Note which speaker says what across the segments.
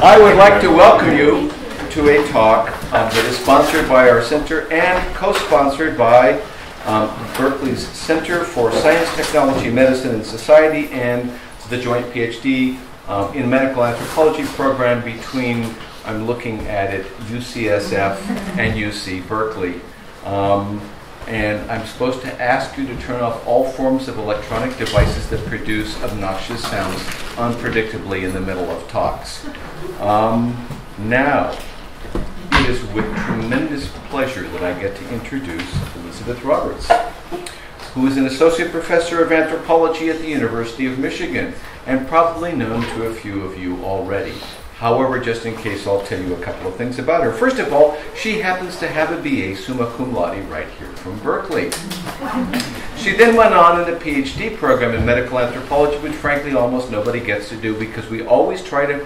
Speaker 1: I would like to welcome you to a talk um, that is sponsored by our center and co-sponsored by um, Berkeley's Center for Science, Technology, Medicine, and Society and the joint PhD um, in Medical Anthropology program between, I'm looking at it, UCSF and UC Berkeley. And I'm supposed to ask you to turn off all forms of electronic devices that produce obnoxious sounds unpredictably in the middle of talks. Um, now, it is with tremendous pleasure that I get to introduce Elizabeth Roberts, who is an associate professor of anthropology at the University of Michigan and probably known to a few of you already. However, just in case, I'll tell you a couple of things about her. First of all, she happens to have a BA summa cum laude right here from Berkeley. She then went on in a PhD program in medical anthropology, which frankly almost nobody gets to do because we always try to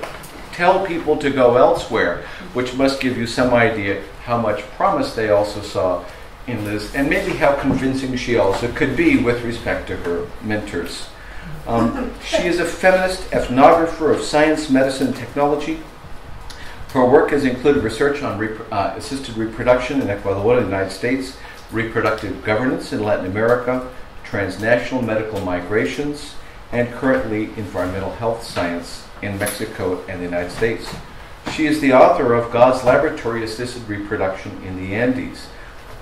Speaker 1: tell people to go elsewhere, which must give you some idea how much promise they also saw in Liz, and maybe how convincing she also could be with respect to her mentors. Um, she is a feminist ethnographer of science, medicine, and technology. Her work has included research on rep- uh, assisted reproduction in Ecuador and the United States, reproductive governance in Latin America, transnational medical migrations, and currently environmental health science in Mexico and the United States. She is the author of God's Laboratory Assisted Reproduction in the Andes.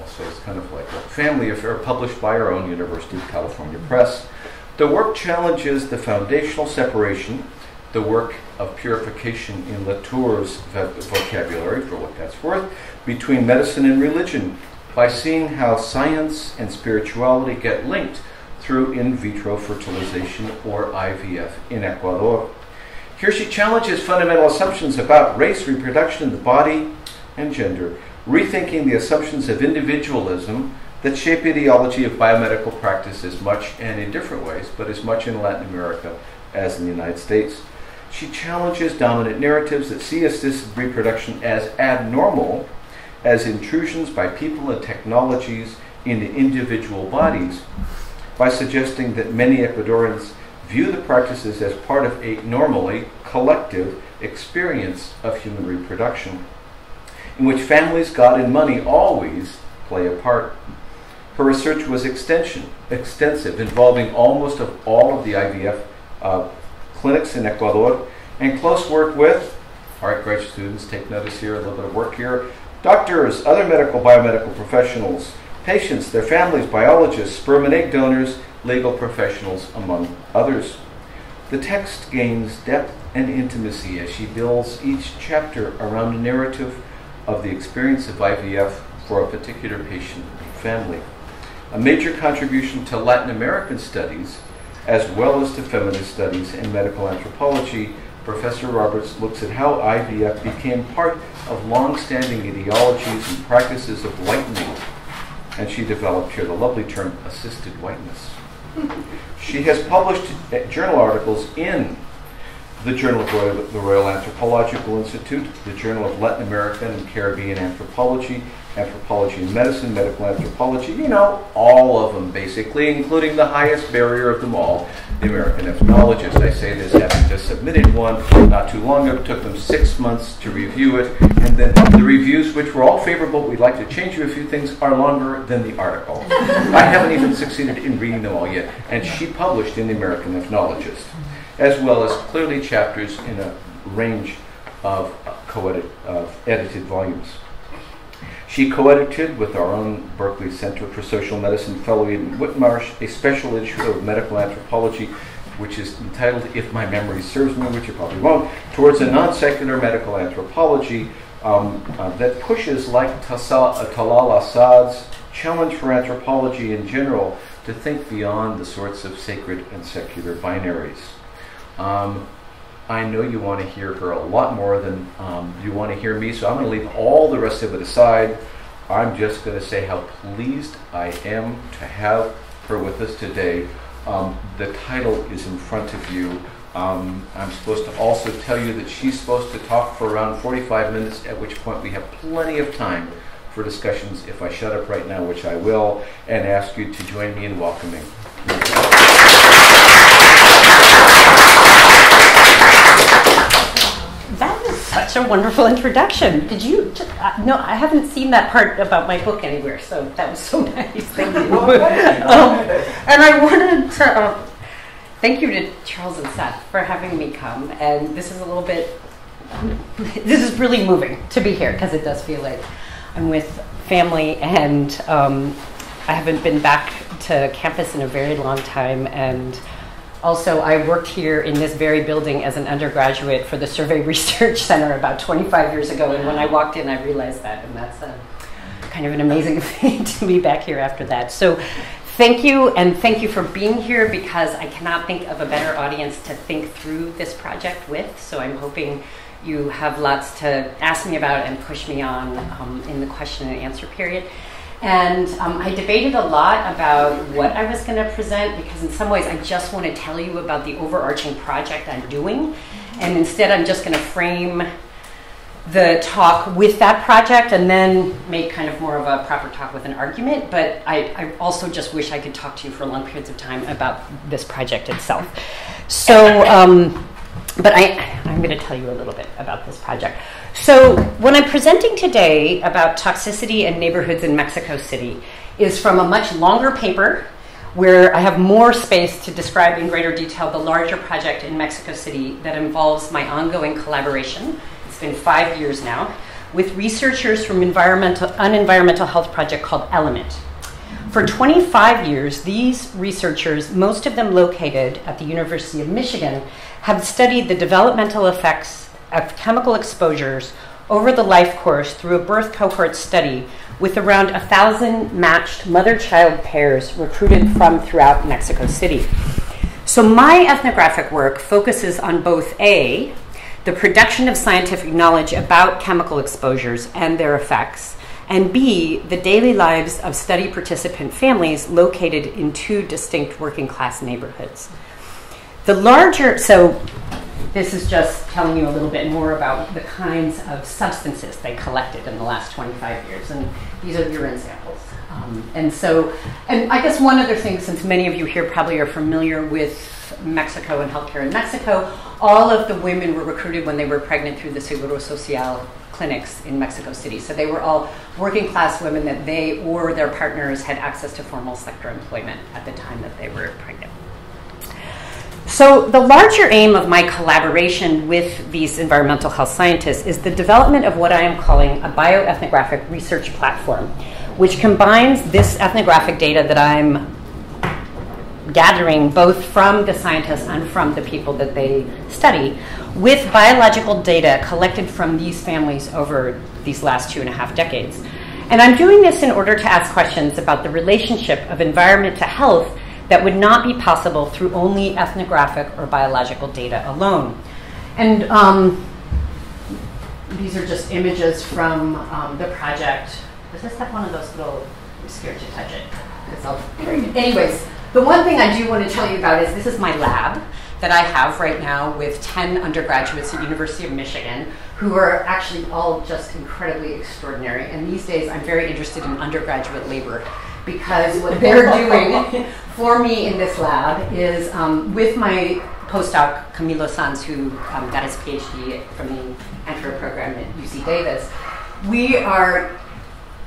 Speaker 1: Also, it's kind of like a family affair published by our own University of California Press. The work challenges the foundational separation, the work of purification in Latour's vocabulary, for what that's worth, between medicine and religion by seeing how science and spirituality get linked through in vitro fertilization or IVF in Ecuador. Here she challenges fundamental assumptions about race, reproduction, the body, and gender, rethinking the assumptions of individualism that shape ideology of biomedical practice as much and in different ways, but as much in Latin America as in the United States. She challenges dominant narratives that see assisted reproduction as abnormal, as intrusions by people and technologies into individual bodies, by suggesting that many Ecuadorians view the practices as part of a normally collective experience of human reproduction, in which families, God, and money always play a part. Her research was extensive, involving almost of all of the IVF uh, clinics in Ecuador, and close work with, all right, graduate students, take notice here, a little bit of work here, doctors, other medical, biomedical professionals, patients, their families, biologists, sperm and egg donors, legal professionals, among others. The text gains depth and intimacy as she builds each chapter around a narrative of the experience of IVF for a particular patient and family a major contribution to Latin American studies, as well as to feminist studies and medical anthropology, Professor Roberts looks at how IVF became part of long-standing ideologies and practices of whitening, and she developed here the lovely term assisted whiteness. She has published eh, journal articles in the Journal of Royal, the Royal Anthropological Institute, the Journal of Latin American and Caribbean Anthropology, Anthropology and Medicine, Medical Anthropology, you know, all of them basically, including the highest barrier of them all, the American Ethnologist. I say this having just submitted one not too long ago. It took them six months to review it, and then the reviews, which were all favorable, we'd like to change you a few things, are longer than the article. I haven't even succeeded in reading them all yet, and she published in the American Ethnologist as well as clearly chapters in a range of co-edited of edited volumes. She co-edited with our own Berkeley Center for Social Medicine fellow Whitmarsh a special issue of medical anthropology, which is entitled, if my memory serves me, which it probably won't, towards a non-secular medical anthropology um, uh, that pushes, like uh, Talal Asad's challenge for anthropology in general, to think beyond the sorts of sacred and secular binaries. Um, I know you want to hear her a lot more than um, you want to hear me, so I'm going to leave all the rest of it aside. I'm just going to say how pleased I am to have her with us today. Um, the title is in front of you. Um, I'm supposed to also tell you that she's supposed to talk for around 45 minutes, at which point we have plenty of time for discussions if I shut up right now, which I will, and ask you to join me in welcoming.
Speaker 2: Such a wonderful introduction. Did you? Uh, no, I haven't seen that part about my book anywhere, so that was so nice. Thank you. um, and I wanted to uh, thank you to Charles and Seth for having me come. And this is a little bit, this is really moving to be here because it does feel like I'm with family and um, I haven't been back to campus in a very long time. And also, I worked here in this very building as an undergraduate for the Survey Research Center about 25 years ago. And when I walked in, I realized that. And that's a, kind of an amazing thing to be back here after that. So, thank you, and thank you for being here because I cannot think of a better audience to think through this project with. So, I'm hoping you have lots to ask me about and push me on um, in the question and answer period. And um, I debated a lot about what I was going to present because, in some ways, I just want to tell you about the overarching project I'm doing. And instead, I'm just going to frame the talk with that project and then make kind of more of a proper talk with an argument. But I, I also just wish I could talk to you for long periods of time about this project itself. So, um, but I, I'm going to tell you a little bit about this project. So, what I'm presenting today about toxicity and neighborhoods in Mexico City is from a much longer paper where I have more space to describe in greater detail the larger project in Mexico City that involves my ongoing collaboration. It's been five years now with researchers from environmental, an environmental health project called Element. For 25 years, these researchers, most of them located at the University of Michigan, have studied the developmental effects of chemical exposures over the life course through a birth cohort study with around a thousand matched mother child pairs recruited from throughout Mexico City. So, my ethnographic work focuses on both A, the production of scientific knowledge about chemical exposures and their effects, and B, the daily lives of study participant families located in two distinct working class neighborhoods. The larger, so this is just telling you a little bit more about the kinds of substances they collected in the last 25 years. And these are urine samples. Um, and so, and I guess one other thing, since many of you here probably are familiar with Mexico and healthcare in Mexico, all of the women were recruited when they were pregnant through the Seguro Social clinics in Mexico City. So they were all working class women that they or their partners had access to formal sector employment at the time that they were pregnant. So, the larger aim of my collaboration with these environmental health scientists is the development of what I am calling a bioethnographic research platform, which combines this ethnographic data that I'm gathering both from the scientists and from the people that they study with biological data collected from these families over these last two and a half decades. And I'm doing this in order to ask questions about the relationship of environment to health that would not be possible through only ethnographic or biological data alone. And um, these are just images from um, the project. Does this have one of those little, I'm scared to touch it. Anyways, the one thing I do want to tell you about is this is my lab that I have right now with 10 undergraduates at the University of Michigan who are actually all just incredibly extraordinary. And these days I'm very interested in undergraduate labor because what they're doing for me in this lab is um, with my postdoc Camilo Sanz, who um, got his PhD from the Antwerp program at UC Davis, we are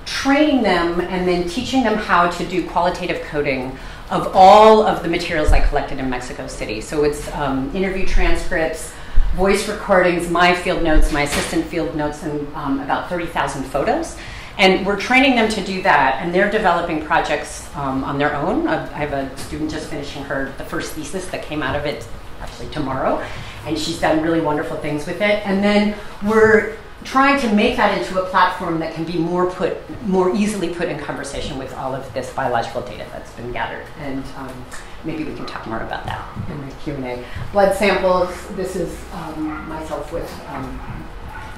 Speaker 2: training them and then teaching them how to do qualitative coding of all of the materials I collected in Mexico City. So it's um, interview transcripts, voice recordings, my field notes, my assistant field notes, and um, about 30,000 photos. And we're training them to do that, and they're developing projects um, on their own. I have a student just finishing her the first thesis that came out of it actually tomorrow, and she's done really wonderful things with it. And then we're trying to make that into a platform that can be more put more easily put in conversation with all of this biological data that's been gathered. And um, maybe we can talk more about that in the Q and A. Blood samples. This is um, myself with um,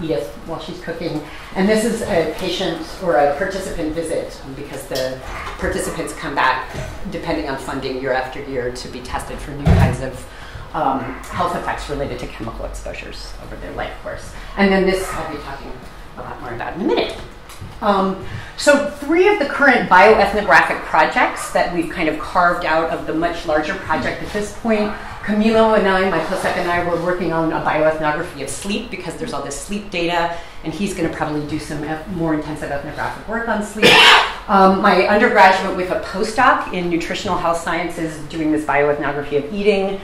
Speaker 2: Edith while she's cooking. And this is a patient or a participant visit um, because the participants come back, depending on funding, year after year to be tested for new kinds of um, health effects related to chemical exposures over their life course. And then this I'll be talking a lot more about in a minute. Um, so three of the current bioethnographic projects that we've kind of carved out of the much larger project at this point, Camilo and I, my postdoc and I, were working on a bioethnography of sleep because there's all this sleep data, and he's going to probably do some more intensive ethnographic work on sleep. Um, my undergraduate with a postdoc in nutritional health sciences doing this bioethnography of eating.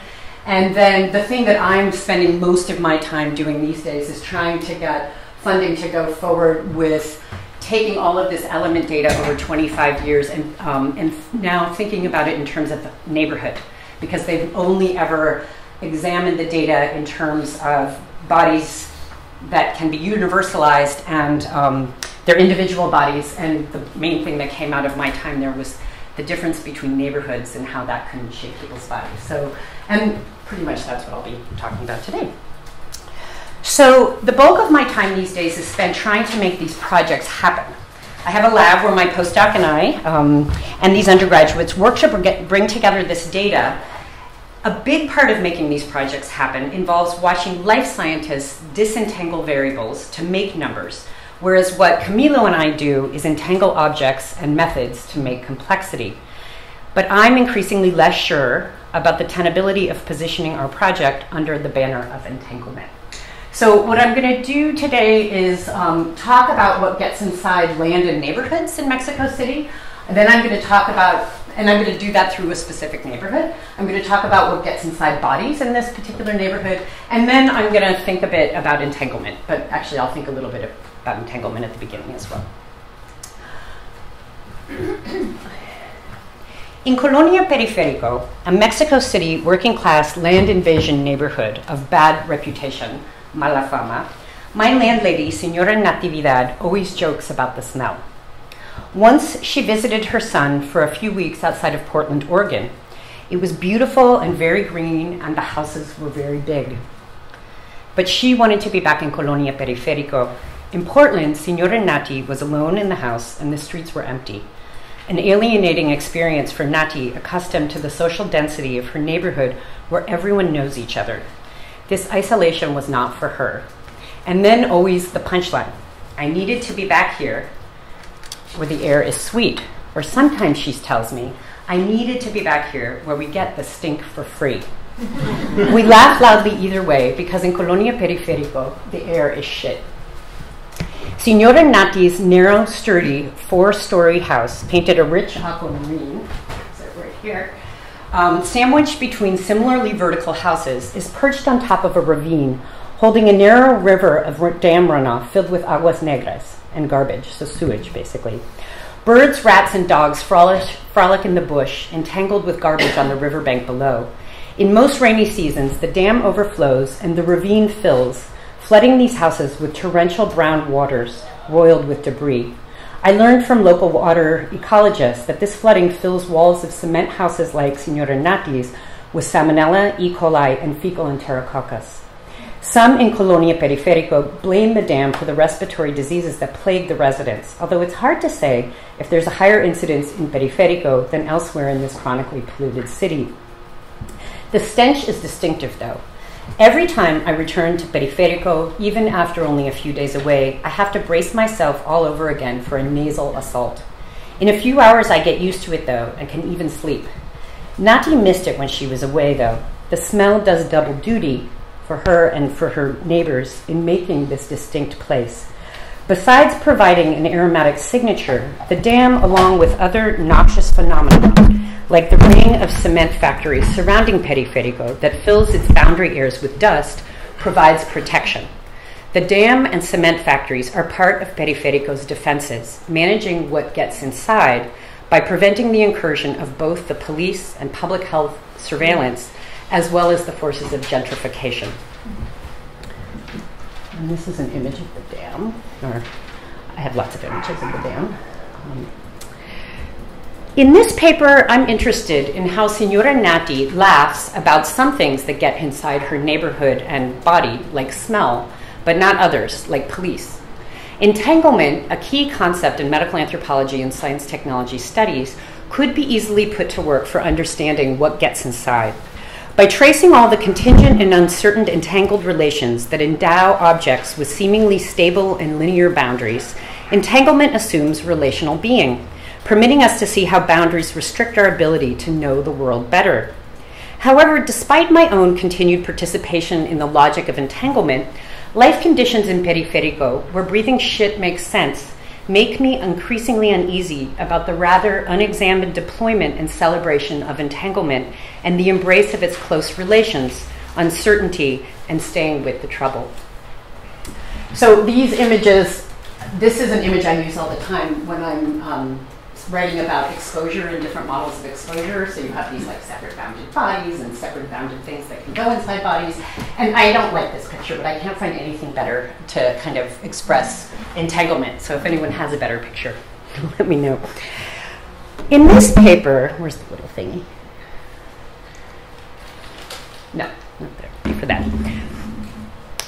Speaker 2: And then the thing that I'm spending most of my time doing these days is trying to get funding to go forward with taking all of this element data over 25 years and, um, and now thinking about it in terms of neighborhood, because they've only ever examined the data in terms of bodies that can be universalized and um, their individual bodies. And the main thing that came out of my time there was the difference between neighborhoods and how that can shape people's bodies. So, and pretty much that's what I'll be talking about today. So the bulk of my time these days is spent trying to make these projects happen. I have a lab where my postdoc and I um, and these undergraduates workshop or get, bring together this data. A big part of making these projects happen involves watching life scientists disentangle variables to make numbers, whereas what Camilo and I do is entangle objects and methods to make complexity. But I'm increasingly less sure about the tenability of positioning our project under the banner of entanglement. So what I'm going to do today is um, talk about what gets inside land and neighborhoods in Mexico City. And then I'm going to talk about, and I'm going to do that through a specific neighborhood. I'm going to talk about what gets inside bodies in this particular neighborhood. And then I'm going to think a bit about entanglement. But actually, I'll think a little bit about entanglement at the beginning as well. In Colonia Periférico, a Mexico City working class land invasion neighborhood of bad reputation, mala fama, my landlady, Senora Natividad, always jokes about the smell. Once she visited her son for a few weeks outside of Portland, Oregon. It was beautiful and very green, and the houses were very big. But she wanted to be back in Colonia Periférico. In Portland, Senora Nati was alone in the house, and the streets were empty. An alienating experience for Nati, accustomed to the social density of her neighborhood where everyone knows each other this isolation was not for her. And then always the punchline I needed to be back here where the air is sweet. Or sometimes she tells me, I needed to be back here where we get the stink for free. we laugh loudly either way because in Colonia Periférico, the air is shit. Senora Nati's narrow, sturdy, four story house, painted a rich aquamarine, right here, um, sandwiched between similarly vertical houses, is perched on top of a ravine holding a narrow river of dam runoff filled with aguas negras and garbage, so sewage basically. Birds, rats, and dogs frolic, frolic in the bush, entangled with garbage on the riverbank below. In most rainy seasons, the dam overflows and the ravine fills, flooding these houses with torrential brown waters roiled with debris. I learned from local water ecologists that this flooding fills walls of cement houses like Senora Nati's with salmonella, E. coli, and fecal enterococcus. Some in Colonia Periférico blame the dam for the respiratory diseases that plague the residents, although it's hard to say if there's a higher incidence in Periférico than elsewhere in this chronically polluted city. The stench is distinctive, though. Every time I return to Periférico, even after only a few days away, I have to brace myself all over again for a nasal assault. In a few hours, I get used to it, though, and can even sleep. Nati missed it when she was away, though. The smell does double duty for her and for her neighbors in making this distinct place. Besides providing an aromatic signature, the dam, along with other noxious phenomena, like the ring of cement factories surrounding Periférico that fills its boundary areas with dust, provides protection. The dam and cement factories are part of Periférico's defenses, managing what gets inside by preventing the incursion of both the police and public health surveillance, as well as the forces of gentrification. And this is an image of the dam, or I have lots of images of the dam. Um, in this paper, I'm interested in how Senora Nati laughs about some things that get inside her neighborhood and body, like smell, but not others, like police. Entanglement, a key concept in medical anthropology and science technology studies, could be easily put to work for understanding what gets inside. By tracing all the contingent and uncertain entangled relations that endow objects with seemingly stable and linear boundaries, Entanglement assumes relational being, permitting us to see how boundaries restrict our ability to know the world better. However, despite my own continued participation in the logic of entanglement, life conditions in Periférico, where breathing shit makes sense, make me increasingly uneasy about the rather unexamined deployment and celebration of entanglement and the embrace of its close relations, uncertainty, and staying with the trouble. So these images, this is an image I use all the time when I'm um, writing about exposure and different models of exposure. So you have these like separate bounded bodies and separate bounded things that can go inside bodies. And I don't like this picture, but I can't find anything better to kind of express entanglement. So if anyone has a better picture, let me know. In this paper, where's the little thingy? No, not there. For that.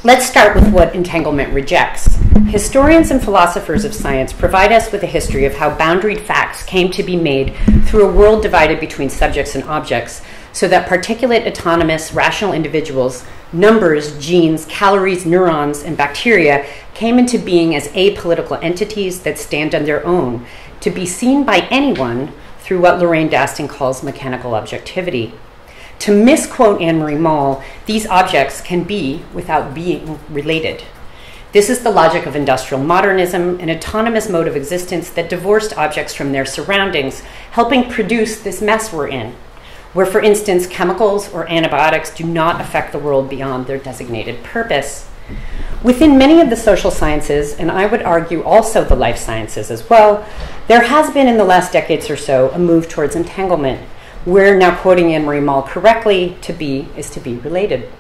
Speaker 2: Let's start with what entanglement rejects. Historians and philosophers of science provide us with a history of how boundaried facts came to be made through a world divided between subjects and objects, so that particulate, autonomous, rational individuals, numbers, genes, calories, neurons, and bacteria came into being as apolitical entities that stand on their own, to be seen by anyone through what Lorraine Daston calls mechanical objectivity. To misquote Annemarie Mol, these objects can be without being related. This is the logic of industrial modernism, an autonomous mode of existence that divorced objects from their surroundings, helping produce this mess we're in, where, for instance, chemicals or antibiotics do not affect the world beyond their designated purpose. Within many of the social sciences, and I would argue also the life sciences as well, there has been in the last decades or so a move towards entanglement we're now quoting Annemarie Mol correctly, to be is to be related.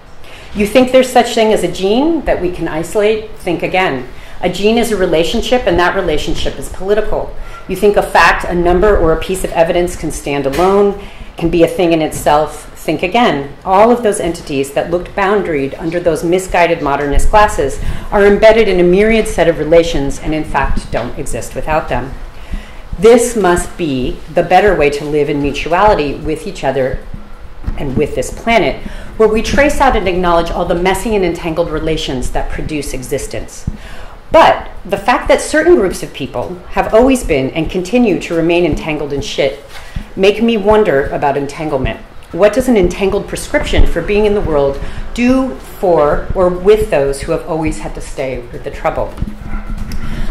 Speaker 2: You think there's such thing as a gene that we can isolate? Think again. A gene is a relationship, and that relationship is political. You think a fact, a number, or a piece of evidence can stand alone, can be a thing in itself. Think again. All of those entities that looked boundaried under those misguided modernist glasses are embedded in a myriad set of relations and, in fact, don't exist without them. This must be the better way to live in mutuality with each other and with this planet, where we trace out and acknowledge all the messy and entangled relations that produce existence. But the fact that certain groups of people have always been and continue to remain entangled in shit make me wonder about entanglement. What does an entangled prescription for being in the world do for or with those who have always had to stay with the trouble?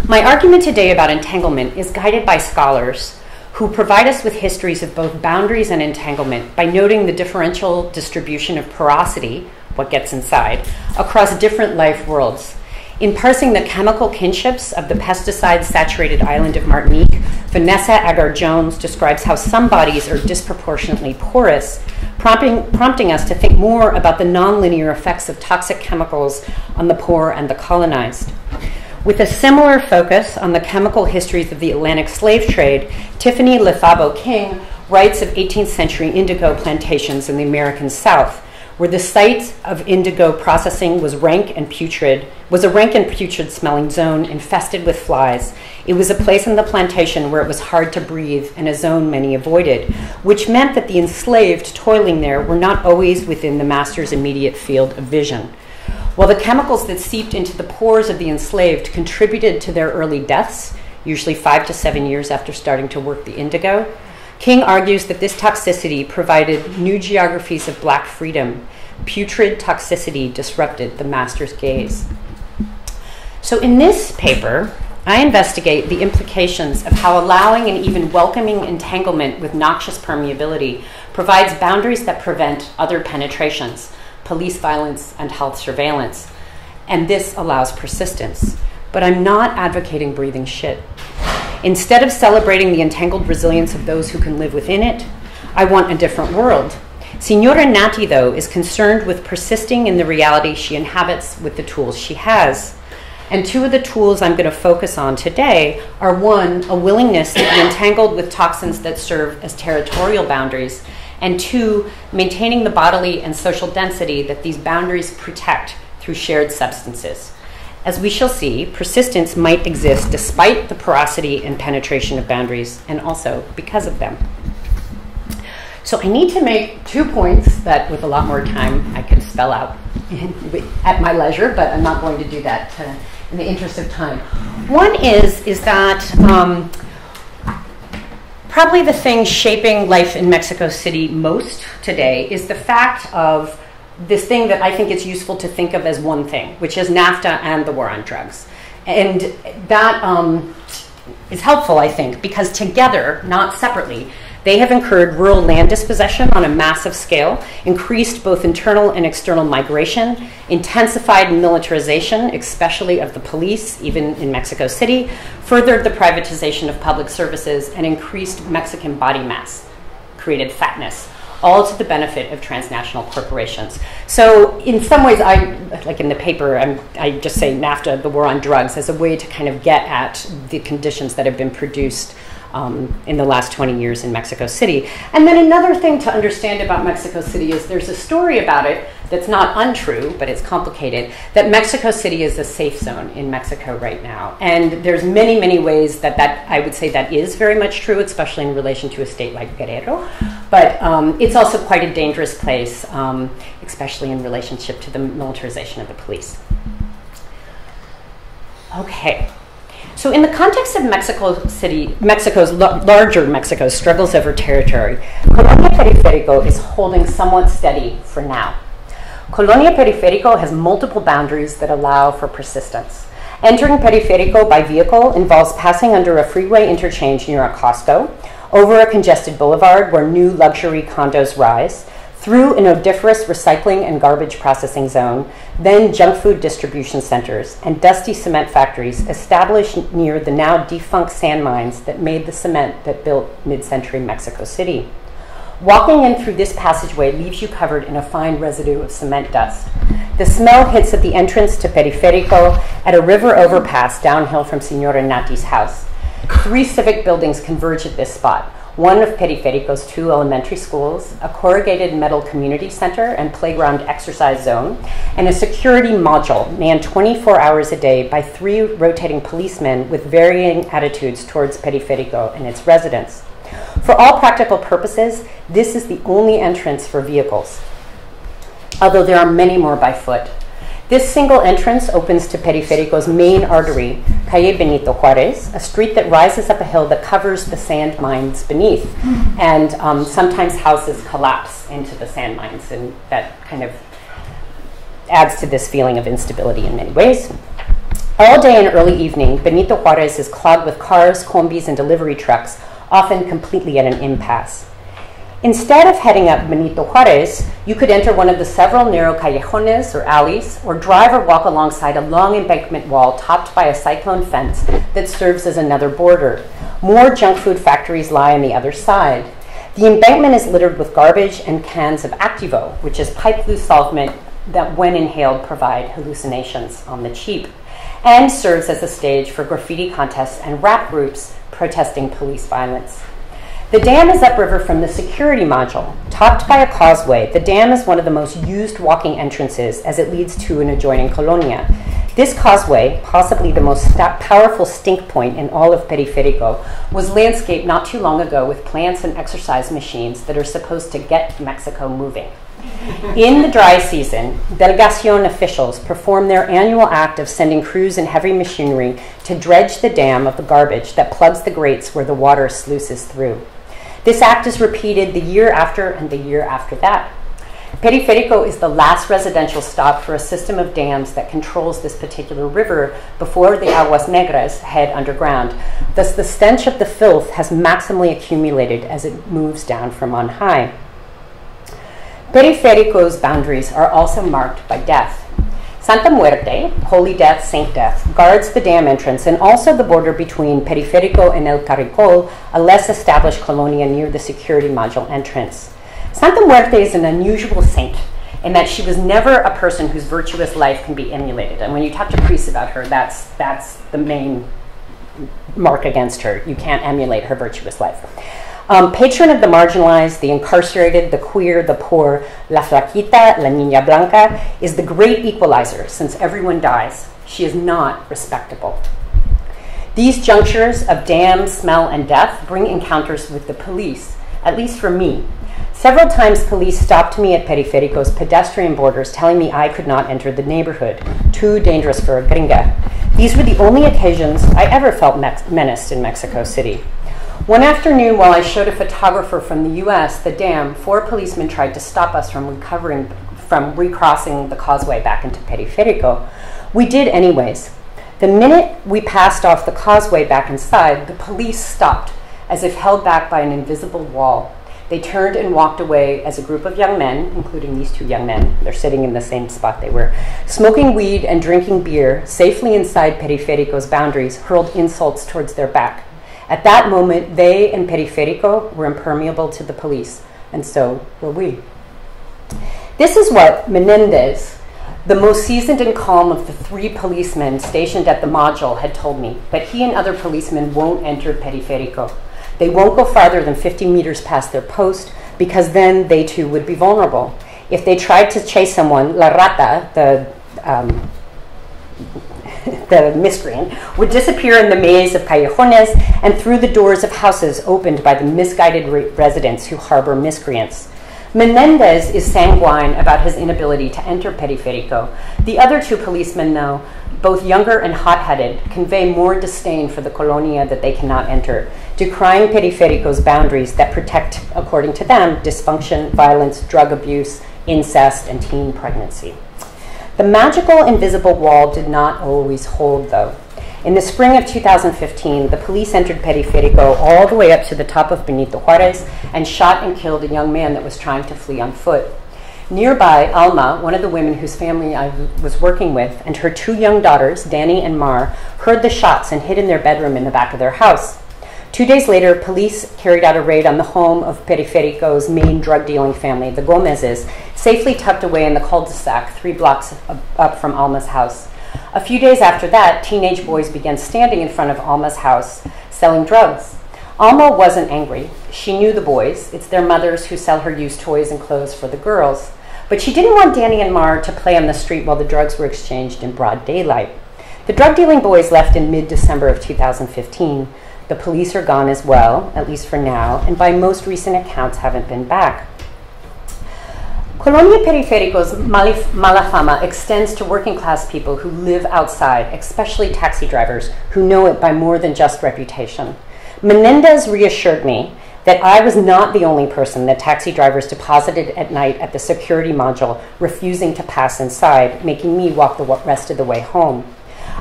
Speaker 2: My argument today about entanglement is guided by scholars who provide us with histories of both boundaries and entanglement by noting the differential distribution of porosity, what gets inside, across different life worlds. In parsing the chemical kinships of the pesticide saturated island of Martinique, Vanessa Agard-Jones describes how some bodies are disproportionately porous, prompting, prompting us to think more about the nonlinear effects of toxic chemicals on the poor and the colonized. With a similar focus on the chemical histories of the Atlantic slave trade, Tiffany Lethabo King writes of 18th century indigo plantations in the American South, where the site of indigo processing was rank and putrid, was a rank and putrid smelling zone infested with flies. It was a place in the plantation where it was hard to breathe and a zone many avoided, which meant that the enslaved toiling there were not always within the master's immediate field of vision. While the chemicals that seeped into the pores of the enslaved contributed to their early deaths, usually five to seven years after starting to work the indigo, King argues that this toxicity provided new geographies of black freedom. Putrid toxicity disrupted the master's gaze. So, in this paper, I investigate the implications of how allowing and even welcoming entanglement with noxious permeability provides boundaries that prevent other penetrations police violence, and health surveillance. And this allows persistence. But I'm not advocating breathing shit. Instead of celebrating the entangled resilience of those who can live within it, I want a different world. Senora Nati, though, is concerned with persisting in the reality she inhabits with the tools she has. And two of the tools I'm going to focus on today are one, a willingness to be entangled with toxins that serve as territorial boundaries, and two, maintaining the bodily and social density that these boundaries protect through shared substances. As we shall see, persistence might exist despite the porosity and penetration of boundaries, and also because of them. So I need to make two points that, with a lot more time, I could spell out at my leisure, but I'm not going to do that in the interest of time. One is is that um, probably the thing shaping life in Mexico City most today is the fact of this thing that I think it's useful to think of as one thing, which is NAFTA and the war on drugs. And that um, is helpful, I think, because together, not separately, they have incurred rural land dispossession on a massive scale, increased both internal and external migration, intensified militarization, especially of the police, even in Mexico City, furthered the privatization of public services, and increased Mexican body mass, created fatness all to the benefit of transnational corporations. So, in some ways, I like in the paper, I'm, i just say NAFTA, the war on drugs, as a way to kind of get at the conditions that have been produced um, in the last 20 years in Mexico City. And then another thing to understand about Mexico City is there's a story about it that's not untrue, but it's complicated, that Mexico City is a safe zone in Mexico right now. And there's many, many ways that that, I would say that is very much true, especially in relation to a state like Guerrero. But um, it's also quite a dangerous place, um, especially in relationship to the militarization of the police. Okay. So, in the context of Mexico City, Mexico's larger Mexico's struggles over territory, Colonia Periférico is holding somewhat steady for now. Colonia Periférico has multiple boundaries that allow for persistence. Entering Periférico by vehicle involves passing under a freeway interchange near a Costco, over a congested boulevard where new luxury condos rise, through an odoriferous recycling and garbage processing zone, then junk food distribution centers, and dusty cement factories established near the now defunct sand mines that made the cement that built mid century Mexico City. Walking in through this passageway leaves you covered in a fine residue of cement dust. The smell hits at the entrance to Periférico at a river overpass downhill from Senora Nati's house. Three civic buildings converge at this spot one of Periférico's two elementary schools, a corrugated metal community center and playground exercise zone, and a security module manned 24 hours a day by three rotating policemen with varying attitudes towards Periférico and its residents. For all practical purposes, this is the only entrance for vehicles, although there are many more by foot. This single entrance opens to Periférico's main artery, Calle Benito Juarez, a street that rises up a hill that covers the sand mines beneath. And um, sometimes houses collapse into the sand mines, and that kind of adds to this feeling of instability in many ways. All day and early evening, Benito Juarez is clogged with cars, combis, and delivery trucks, often completely at an impasse. Instead of heading up Benito Juarez, you could enter one of the several narrow callejones or alleys, or drive or walk alongside a long embankment wall topped by a cyclone fence that serves as another border. More junk food factories lie on the other side. The embankment is littered with garbage and cans of Activo, which is pipe glue solvent that, when inhaled, provide hallucinations on the cheap, and serves as a stage for graffiti contests and rap groups protesting police violence. The dam is upriver from the security module. Topped by a causeway, the dam is one of the most used walking entrances as it leads to an adjoining colonia. This causeway, possibly the most st- powerful stink point in all of Periférico, was landscaped not too long ago with plants and exercise machines that are supposed to get Mexico moving. In the dry season, Delegacion officials perform their annual act of sending crews and heavy machinery to dredge the dam of the garbage that plugs the grates where the water sluices through. This act is repeated the year after and the year after that. Periférico is the last residential stop for a system of dams that controls this particular river before the Aguas Negras head underground. Thus, the stench of the filth has maximally accumulated as it moves down from on high. Periférico's boundaries are also marked by death. Santa Muerte, Holy Death, Saint Death, guards the dam entrance and also the border between Periférico and El Carricol, a less established colonia near the security module entrance. Santa Muerte is an unusual saint in that she was never a person whose virtuous life can be emulated. And when you talk to priests about her, that's, that's the main mark against her. You can't emulate her virtuous life. Um, patron of the marginalized, the incarcerated, the queer, the poor, La Flaquita, La Niña Blanca, is the great equalizer since everyone dies. She is not respectable. These junctures of dam, smell, and death bring encounters with the police, at least for me. Several times, police stopped me at Periferico's pedestrian borders, telling me I could not enter the neighborhood, too dangerous for a gringa. These were the only occasions I ever felt menaced in Mexico City. One afternoon, while I showed a photographer from the US the dam, four policemen tried to stop us from recovering from recrossing the causeway back into Periferico. We did anyways. The minute we passed off the causeway back inside, the police stopped, as if held back by an invisible wall. They turned and walked away as a group of young men, including these two young men, they're sitting in the same spot they were, smoking weed and drinking beer safely inside Periferico's boundaries, hurled insults towards their back. At that moment, they and Periferico were impermeable to the police, and so were we. This is what Menendez, the most seasoned and calm of the three policemen stationed at the module, had told me, but he and other policemen won't enter Periferico. They won't go farther than 50 meters past their post because then they too would be vulnerable. If they tried to chase someone, La Rata, the um, the miscreant, would disappear in the maze of callejones and through the doors of houses opened by the misguided re- residents who harbor miscreants. Menendez is sanguine about his inability to enter Periferico. The other two policemen, though, both younger and hot headed, convey more disdain for the colonia that they cannot enter, decrying Periferico's boundaries that protect, according to them, dysfunction, violence, drug abuse, incest, and teen pregnancy. The magical invisible wall did not always hold, though. In the spring of 2015, the police entered Periferico all the way up to the top of Benito Juarez and shot and killed a young man that was trying to flee on foot. Nearby, Alma, one of the women whose family I was working with, and her two young daughters, Danny and Mar, heard the shots and hid in their bedroom in the back of their house. Two days later, police carried out a raid on the home of Periferico's main drug dealing family, the Gomezes, safely tucked away in the cul de sac three blocks up from Alma's house. A few days after that, teenage boys began standing in front of Alma's house selling drugs. Alma wasn't angry. She knew the boys. It's their mothers who sell her used toys and clothes for the girls. But she didn't want Danny and Mar to play on the street while the drugs were exchanged in broad daylight. The drug dealing boys left in mid December of 2015. The police are gone as well, at least for now, and by most recent accounts haven't been back. Colonia Periferico's mala fama extends to working class people who live outside, especially taxi drivers who know it by more than just reputation. Menendez reassured me that I was not the only person that taxi drivers deposited at night at the security module, refusing to pass inside, making me walk the rest of the way home.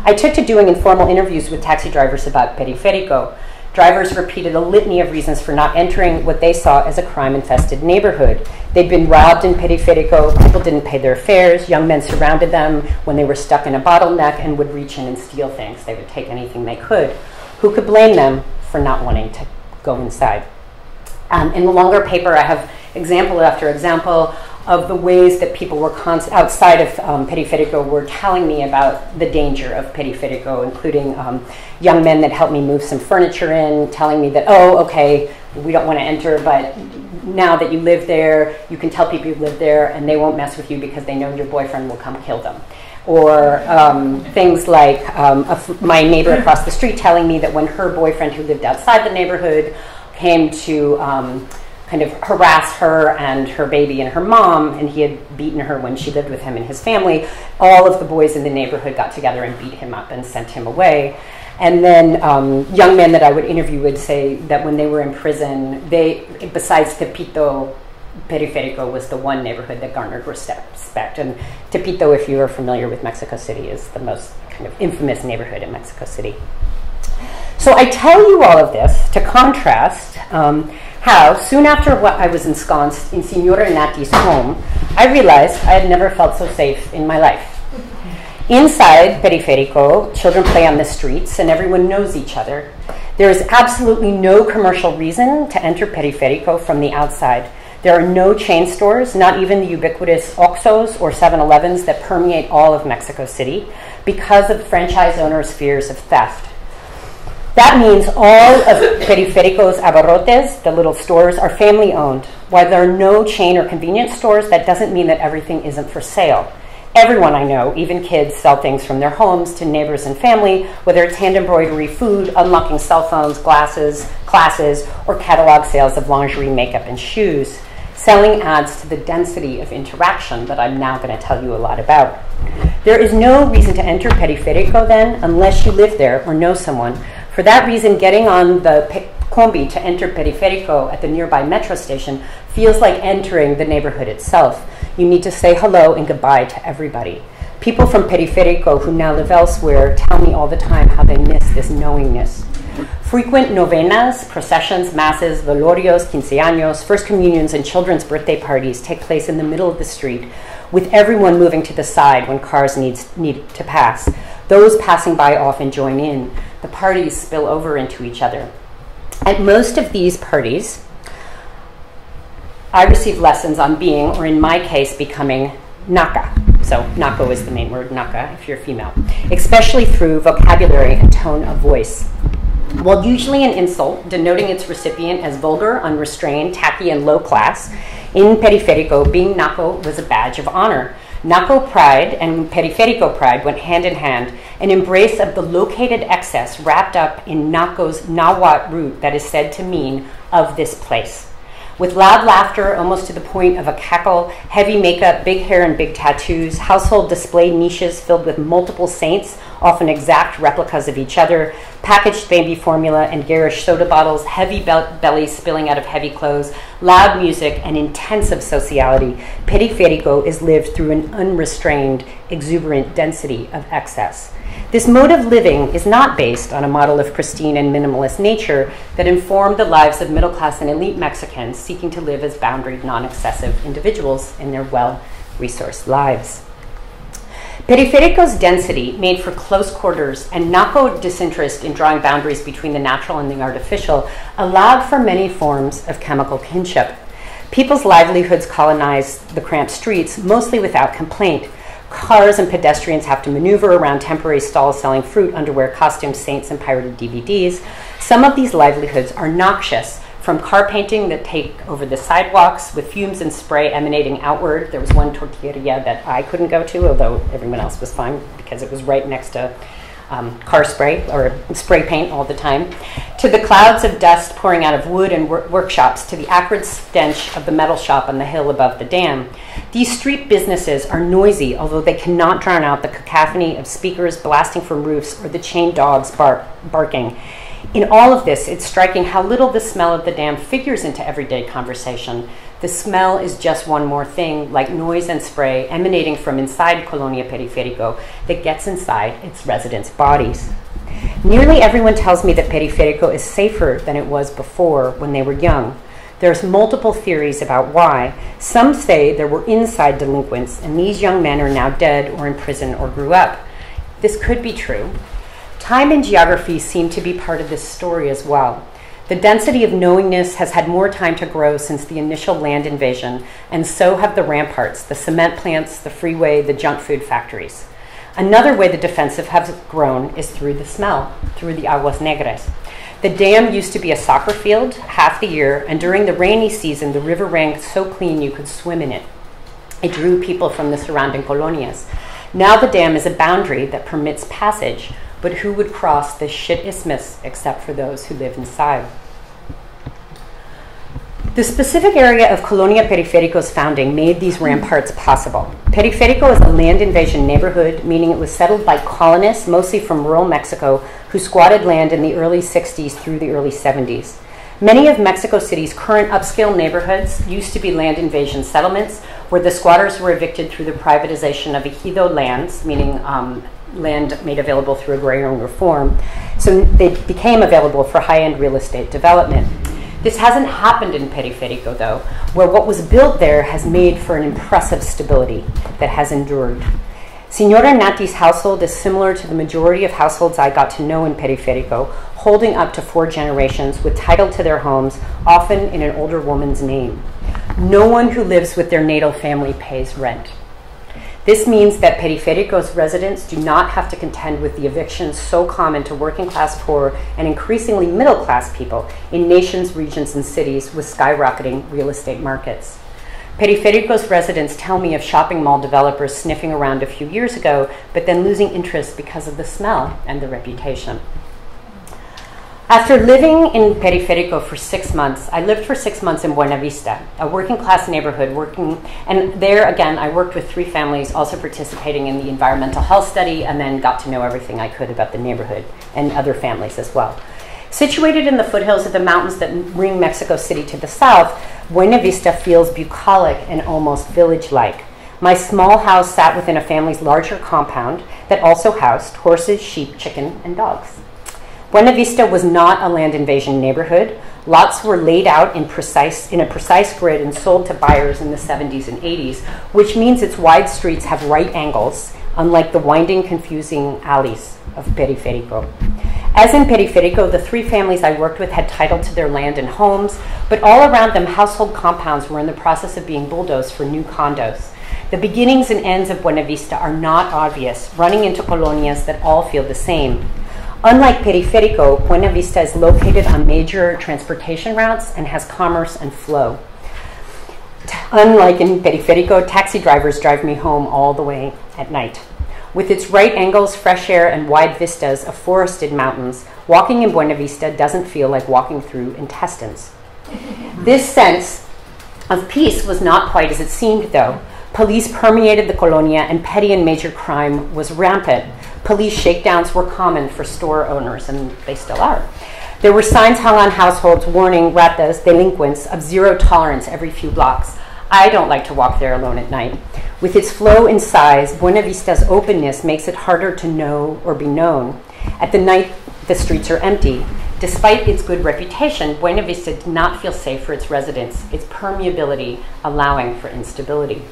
Speaker 2: I took to doing informal interviews with taxi drivers about Periferico, Drivers repeated a litany of reasons for not entering what they saw as a crime infested neighborhood. They'd been robbed in Periferico, people didn't pay their fares, young men surrounded them when they were stuck in a bottleneck and would reach in and steal things. They would take anything they could. Who could blame them for not wanting to go inside? Um, in the longer paper, I have example after example of the ways that people were const- outside of um, were telling me about the danger of Periferico, including um, young men that helped me move some furniture in, telling me that, oh, okay, we don't want to enter, but now that you live there, you can tell people you live there and they won't mess with you because they know your boyfriend will come kill them. Or um, things like um, my neighbor across the street telling me that when her boyfriend, who lived outside the neighborhood, came to um, kind of harassed her and her baby and her mom, and he had beaten her when she lived with him and his family. All of the boys in the neighborhood got together and beat him up and sent him away. And then um, young men that I would interview would say that when they were in prison, they, besides Tepito, Periferico was the one neighborhood that garnered respect. And Tepito, if you are familiar with Mexico City, is the most kind of infamous neighborhood in Mexico City. So I tell you all of this to contrast um, how, soon after what I was ensconced in Senora Nati's home, I realized I had never felt so safe in my life. Inside Periferico, children play on the streets and everyone knows each other. There is absolutely no commercial reason to enter Periferico from the outside. There are no chain stores, not even the ubiquitous Oxxos or 7 Elevens that permeate all of Mexico City because of franchise owners' fears of theft. That means all of Periferico's abarrotes, the little stores, are family owned. While there are no chain or convenience stores, that doesn't mean that everything isn't for sale. Everyone I know, even kids, sell things from their homes to neighbors and family, whether it's hand embroidery, food, unlocking cell phones, glasses, classes, or catalog sales of lingerie, makeup, and shoes. Selling adds to the density of interaction that I'm now going to tell you a lot about. There is no reason to enter Periférico then unless you live there or know someone. For that reason, getting on the combi to enter Periférico at the nearby metro station feels like entering the neighborhood itself. You need to say hello and goodbye to everybody. People from Periférico who now live elsewhere tell me all the time how they miss this knowingness. Frequent novenas, processions, masses, velorios, quinceaños, first communions, and children's birthday parties take place in the middle of the street, with everyone moving to the side when cars needs, need to pass. Those passing by often join in. The parties spill over into each other. At most of these parties, I receive lessons on being, or in my case, becoming naca. So, naco is the main word, naca, if you're female, especially through vocabulary and tone of voice. While usually an insult, denoting its recipient as vulgar, unrestrained, tacky, and low class, in Periférico, being Naco was a badge of honor. Naco pride and Periférico pride went hand in hand, an embrace of the located excess wrapped up in Naco's Nahuatl root that is said to mean of this place. With loud laughter, almost to the point of a cackle, heavy makeup, big hair, and big tattoos, household display niches filled with multiple saints, often exact replicas of each other, packaged baby formula and garish soda bottles, heavy be- bellies spilling out of heavy clothes, loud music, and intensive sociality, Periférico is lived through an unrestrained, exuberant density of excess. This mode of living is not based on a model of pristine and minimalist nature that informed the lives of middle class and elite Mexicans seeking to live as boundaried, non excessive individuals in their well resourced lives. Periférico's density made for close quarters and Naco disinterest in drawing boundaries between the natural and the artificial allowed for many forms of chemical kinship. People's livelihoods colonized the cramped streets mostly without complaint Cars and pedestrians have to maneuver around temporary stalls selling fruit, underwear, costumes, saints, and pirated DVDs. Some of these livelihoods are noxious, from car painting that take over the sidewalks with fumes and spray emanating outward. There was one tortilleria that I couldn't go to, although everyone else was fine because it was right next to um, car spray or spray paint all the time, to the clouds of dust pouring out of wood and wor- workshops, to the acrid stench of the metal shop on the hill above the dam. These street businesses are noisy, although they cannot drown out the cacophony of speakers blasting from roofs or the chained dogs bark- barking. In all of this, it's striking how little the smell of the dam figures into everyday conversation. The smell is just one more thing, like noise and spray emanating from inside Colonia Periférico that gets inside its residents' bodies. Nearly everyone tells me that Periférico is safer than it was before when they were young. There's multiple theories about why. Some say there were inside delinquents, and these young men are now dead or in prison or grew up. This could be true. Time and geography seem to be part of this story as well. The density of knowingness has had more time to grow since the initial land invasion, and so have the ramparts, the cement plants, the freeway, the junk food factories. Another way the defensive has grown is through the smell, through the aguas negras. The dam used to be a soccer field half the year, and during the rainy season, the river ran so clean you could swim in it. It drew people from the surrounding colonias. Now the dam is a boundary that permits passage, but who would cross this shit isthmus except for those who live inside? The specific area of Colonia Periférico's founding made these ramparts possible. Periférico is a land invasion neighborhood, meaning it was settled by colonists, mostly from rural Mexico, who squatted land in the early 60s through the early 70s. Many of Mexico City's current upscale neighborhoods used to be land invasion settlements where the squatters were evicted through the privatization of ejido lands, meaning um, land made available through agrarian reform. So they became available for high end real estate development. This hasn't happened in Periférico, though, where what was built there has made for an impressive stability that has endured. Senora Nati's household is similar to the majority of households I got to know in Periférico, holding up to four generations with title to their homes, often in an older woman's name. No one who lives with their natal family pays rent. This means that Periférico's residents do not have to contend with the evictions so common to working class poor and increasingly middle class people in nations, regions, and cities with skyrocketing real estate markets. Periférico's residents tell me of shopping mall developers sniffing around a few years ago, but then losing interest because of the smell and the reputation. After living in Periférico for six months, I lived for six months in Buena Vista, a working class neighborhood, working, and there again, I worked with three families, also participating in the environmental health study, and then got to know everything I could about the neighborhood and other families as well. Situated in the foothills of the mountains that ring Mexico City to the south, Buena Vista feels bucolic and almost village like. My small house sat within a family's larger compound that also housed horses, sheep, chicken, and dogs. Buena Vista was not a land invasion neighborhood. Lots were laid out in, precise, in a precise grid and sold to buyers in the 70s and 80s, which means its wide streets have right angles, unlike the winding, confusing alleys of Periférico. As in Periférico, the three families I worked with had title to their land and homes, but all around them, household compounds were in the process of being bulldozed for new condos. The beginnings and ends of Buena Vista are not obvious, running into colonias that all feel the same. Unlike Periférico, Buena Vista is located on major transportation routes and has commerce and flow. Unlike in Periférico, taxi drivers drive me home all the way at night. With its right angles, fresh air, and wide vistas of forested mountains, walking in Buena Vista doesn't feel like walking through intestines. this sense of peace was not quite as it seemed, though. Police permeated the colonia, and petty and major crime was rampant. Police shakedowns were common for store owners, and they still are. There were signs hung on households warning ratas, delinquents, of zero tolerance every few blocks. I don't like to walk there alone at night. With its flow and size, Buena Vista's openness makes it harder to know or be known. At the night, the streets are empty. Despite its good reputation, Buena Vista did not feel safe for its residents, its permeability allowing for instability.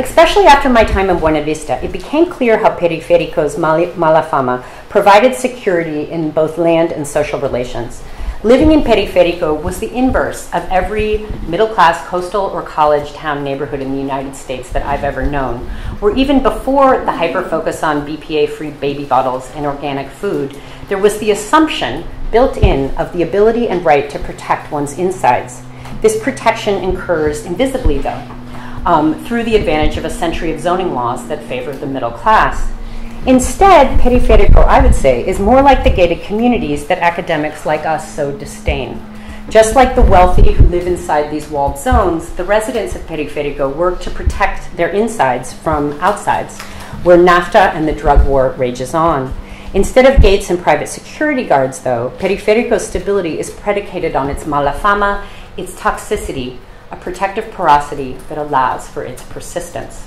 Speaker 2: Especially after my time in Buena Vista, it became clear how Periférico's mala fama provided security in both land and social relations. Living in Periférico was the inverse of every middle class coastal or college town neighborhood in the United States that I've ever known, where even before the hyper focus on BPA free baby bottles and organic food, there was the assumption built in of the ability and right to protect one's insides. This protection incurs invisibly, though um, through the advantage of a century of zoning laws that favored the middle class. Instead, Periférico, I would say, is more like the gated communities that academics like us so disdain. Just like the wealthy who live inside these walled zones, the residents of Periférico work to protect their insides from outsides, where NAFTA and the drug war rages on. Instead of gates and private security guards, though, Periférico's stability is predicated on its mala fama, its toxicity, a protective porosity that allows for its persistence.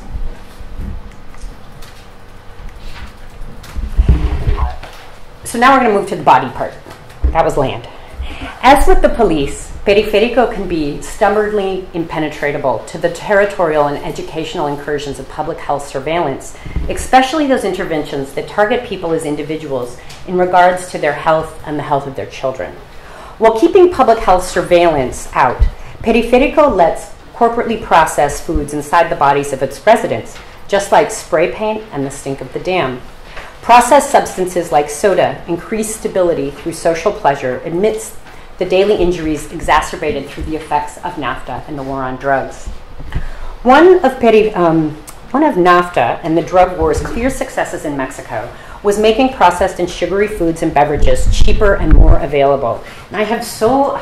Speaker 2: So now we're going to move to the body part. That was land. As with the police, Periférico can be stubbornly impenetrable to the territorial and educational incursions of public health surveillance, especially those interventions that target people as individuals in regards to their health and the health of their children. While keeping public health surveillance out, Periférico lets corporately process foods inside the bodies of its residents, just like spray paint and the stink of the dam. Processed substances like soda increase stability through social pleasure amidst the daily injuries exacerbated through the effects of NAFTA and the war on drugs. One of, Peri, um, one of NAFTA and the drug war's clear successes in Mexico was making processed and sugary foods and beverages cheaper and more available. And I have so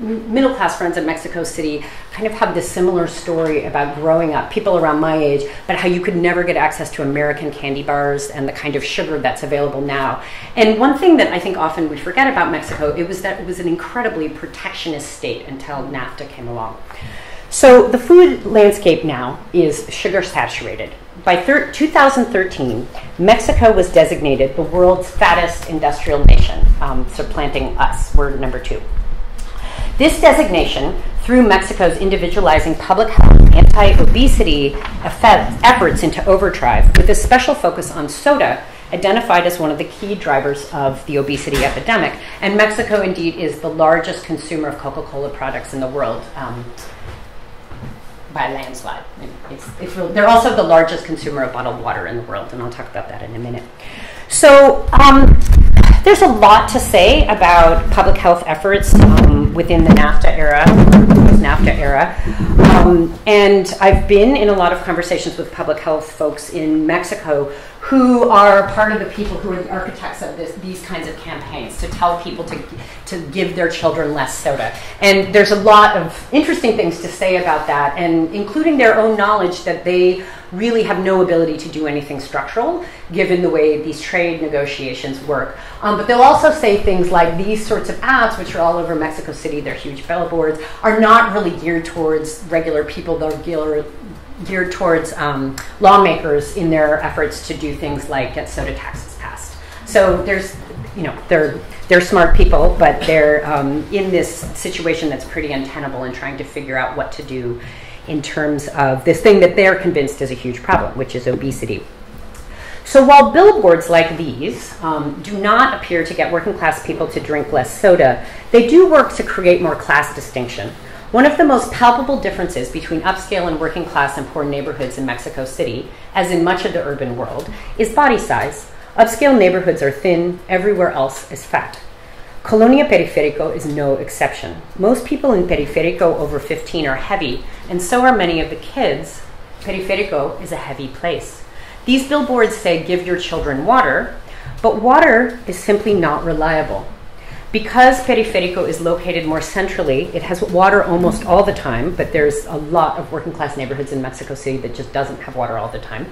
Speaker 2: middle class friends in Mexico City kind of have this similar story about growing up, people around my age, but how you could never get access to American candy bars and the kind of sugar that's available now. And one thing that I think often we forget about Mexico, it was that it was an incredibly protectionist state until NAFTA came along. So the food landscape now is sugar saturated. By thir- 2013, Mexico was designated the world's fattest industrial nation, um, supplanting us. We're number two. This designation, through Mexico's individualizing public health anti obesity efforts into overdrive, with a special focus on soda, identified as one of the key drivers of the obesity epidemic. And Mexico, indeed, is the largest consumer of Coca Cola products in the world. Um, by landslide. It's, it's really, they're also the largest consumer of bottled water in the world, and I'll talk about that in a minute. So, um, there's a lot to say about public health efforts um, within the NAFTA era, NAFTA era, um, and I've been in a lot of conversations with public health folks in Mexico who are part of the people who are the architects of this, these kinds of campaigns to tell people to, to give their children less soda. And there's a lot of interesting things to say about that, and including their own knowledge that they really have no ability to do anything structural given the way these trade negotiations work. Um, but they'll also say things like these sorts of ads, which are all over Mexico City, they're huge billboards, are not really geared towards regular people, they're geared towards um, lawmakers in their efforts to do things like get soda taxes passed. So there's, you know, they're they're smart people, but they're um, in this situation that's pretty untenable and trying to figure out what to do in terms of this thing that they're convinced is a huge problem, which is obesity. So while billboards like these um, do not appear to get working class people to drink less soda, they do work to create more class distinction. One of the most palpable differences between upscale and working class and poor neighborhoods in Mexico City, as in much of the urban world, is body size. Upscale neighborhoods are thin, everywhere else is fat. Colonia Periférico is no exception. Most people in Periférico over 15 are heavy, and so are many of the kids. Periférico is a heavy place. These billboards say give your children water, but water is simply not reliable. Because Periférico is located more centrally, it has water almost all the time, but there's a lot of working class neighborhoods in Mexico City that just doesn't have water all the time.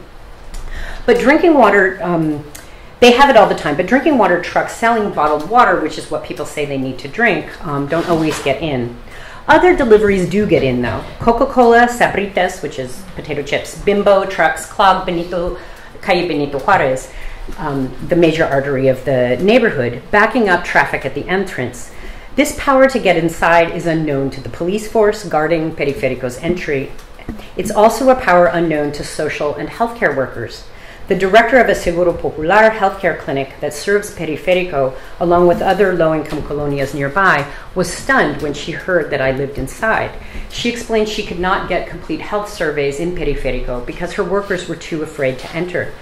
Speaker 2: But drinking water, um, they have it all the time, but drinking water trucks selling bottled water, which is what people say they need to drink, um, don't always get in. Other deliveries do get in though. Coca Cola, Sabritas, which is potato chips, Bimbo trucks clog Benito, Calle Benito Juarez um, the major artery of the neighborhood, backing up traffic at the entrance. This power to get inside is unknown to the police force guarding Periférico's entry. It's also a power unknown to social and healthcare workers. The director of a Seguro Popular healthcare clinic that serves Periférico, along with other low income colonias nearby, was stunned when she heard that I lived inside. She explained she could not get complete health surveys in Periférico because her workers were too afraid to enter.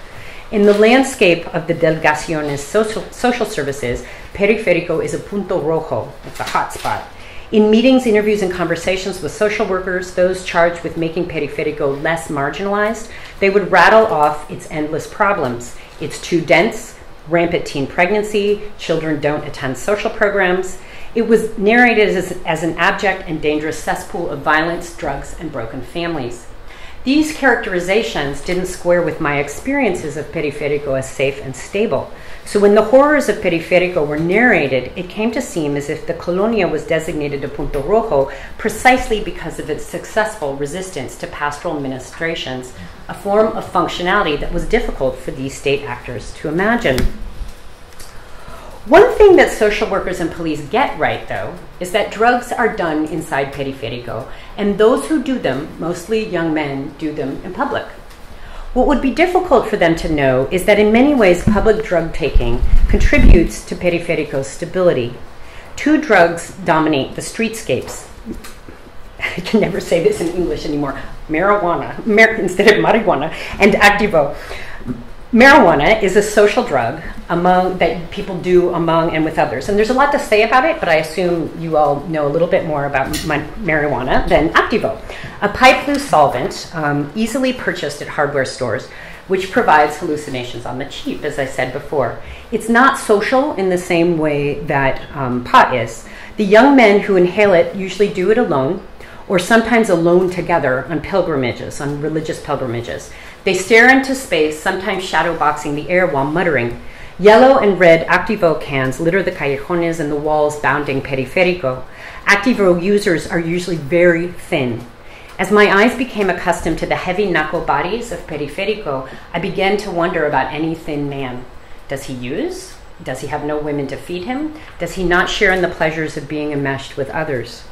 Speaker 2: In the landscape of the Delegaciones social, social services, Periférico is a punto rojo, it's a hot spot. In meetings, interviews, and conversations with social workers, those charged with making Periférico less marginalized, they would rattle off its endless problems. It's too dense, rampant teen pregnancy, children don't attend social programs. It was narrated as, as an abject and dangerous cesspool of violence, drugs, and broken families. These characterizations didn't square with my experiences of Periférico as safe and stable. So when the horrors of Periférico were narrated, it came to seem as if the colonia was designated a punto rojo precisely because of its successful resistance to pastoral ministrations, a form of functionality that was difficult for these state actors to imagine. One thing that social workers and police get right, though, is that drugs are done inside Periférico, and those who do them, mostly young men, do them in public. What would be difficult for them to know is that in many ways public drug taking contributes to Periférico's stability. Two drugs dominate the streetscapes. I can never say this in English anymore. Marijuana, mar- instead of marijuana, and Activo. Marijuana is a social drug among that people do among and with others. And there's a lot to say about it, but I assume you all know a little bit more about marijuana than Activo, a pipe blue solvent um, easily purchased at hardware stores, which provides hallucinations on the cheap, as I said before. It's not social in the same way that um, pot is. The young men who inhale it usually do it alone, or sometimes alone together on pilgrimages, on religious pilgrimages. They stare into space, sometimes shadowboxing the air while muttering. Yellow and red Activo cans litter the callejones and the walls bounding Periférico. Activo users are usually very thin. As my eyes became accustomed to the heavy knuckle bodies of Periférico, I began to wonder about any thin man. Does he use? Does he have no women to feed him? Does he not share in the pleasures of being enmeshed with others?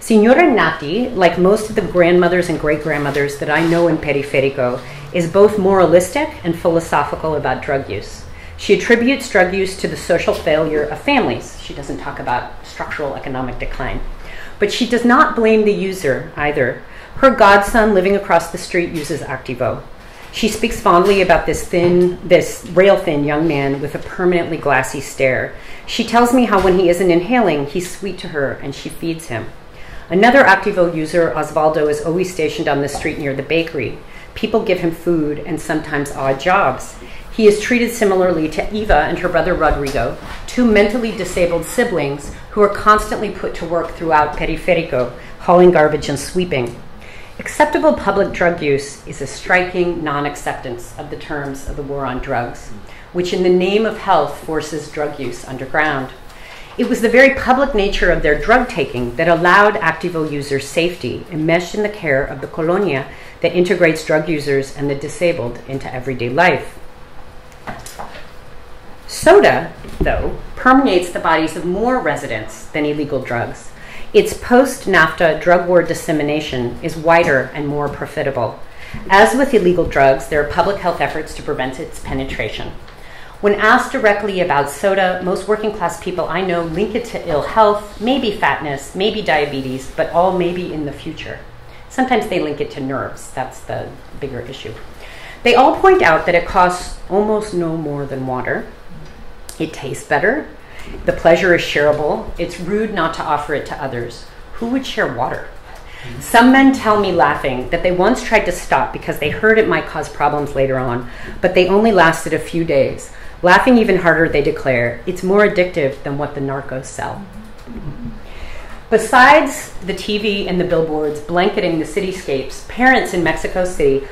Speaker 2: Senora Nati, like most of the grandmothers and great grandmothers that I know in Periférico, is both moralistic and philosophical about drug use. She attributes drug use to the social failure of families. She doesn't talk about structural economic decline. But she does not blame the user either. Her godson living across the street uses Activo. She speaks fondly about this thin, this rail thin young man with a permanently glassy stare. She tells me how when he isn't inhaling, he's sweet to her and she feeds him. Another Activo user, Osvaldo, is always stationed on the street near the bakery. People give him food and sometimes odd jobs. He is treated similarly to Eva and her brother Rodrigo, two mentally disabled siblings who are constantly put to work throughout Periferico, hauling garbage and sweeping. Acceptable public drug use is a striking non acceptance of the terms of the war on drugs, which, in the name of health, forces drug use underground. It was the very public nature of their drug taking that allowed Activo users safety enmeshed in the care of the colonia that integrates drug users and the disabled into everyday life. Soda, though, permeates the bodies of more residents than illegal drugs. Its post NAFTA drug war dissemination is wider and more profitable. As with illegal drugs, there are public health efforts to prevent its penetration. When asked directly about soda, most working class people I know link it to ill health, maybe fatness, maybe diabetes, but all maybe in the future. Sometimes they link it to nerves. That's the bigger issue. They all point out that it costs almost no more than water. It tastes better. The pleasure is shareable. It's rude not to offer it to others. Who would share water? Some men tell me laughing that they once tried to stop because they heard it might cause problems later on, but they only lasted a few days. Laughing even harder, they declare, it's more addictive than what the narcos sell. Besides the TV and the billboards blanketing the cityscapes, parents in Mexico City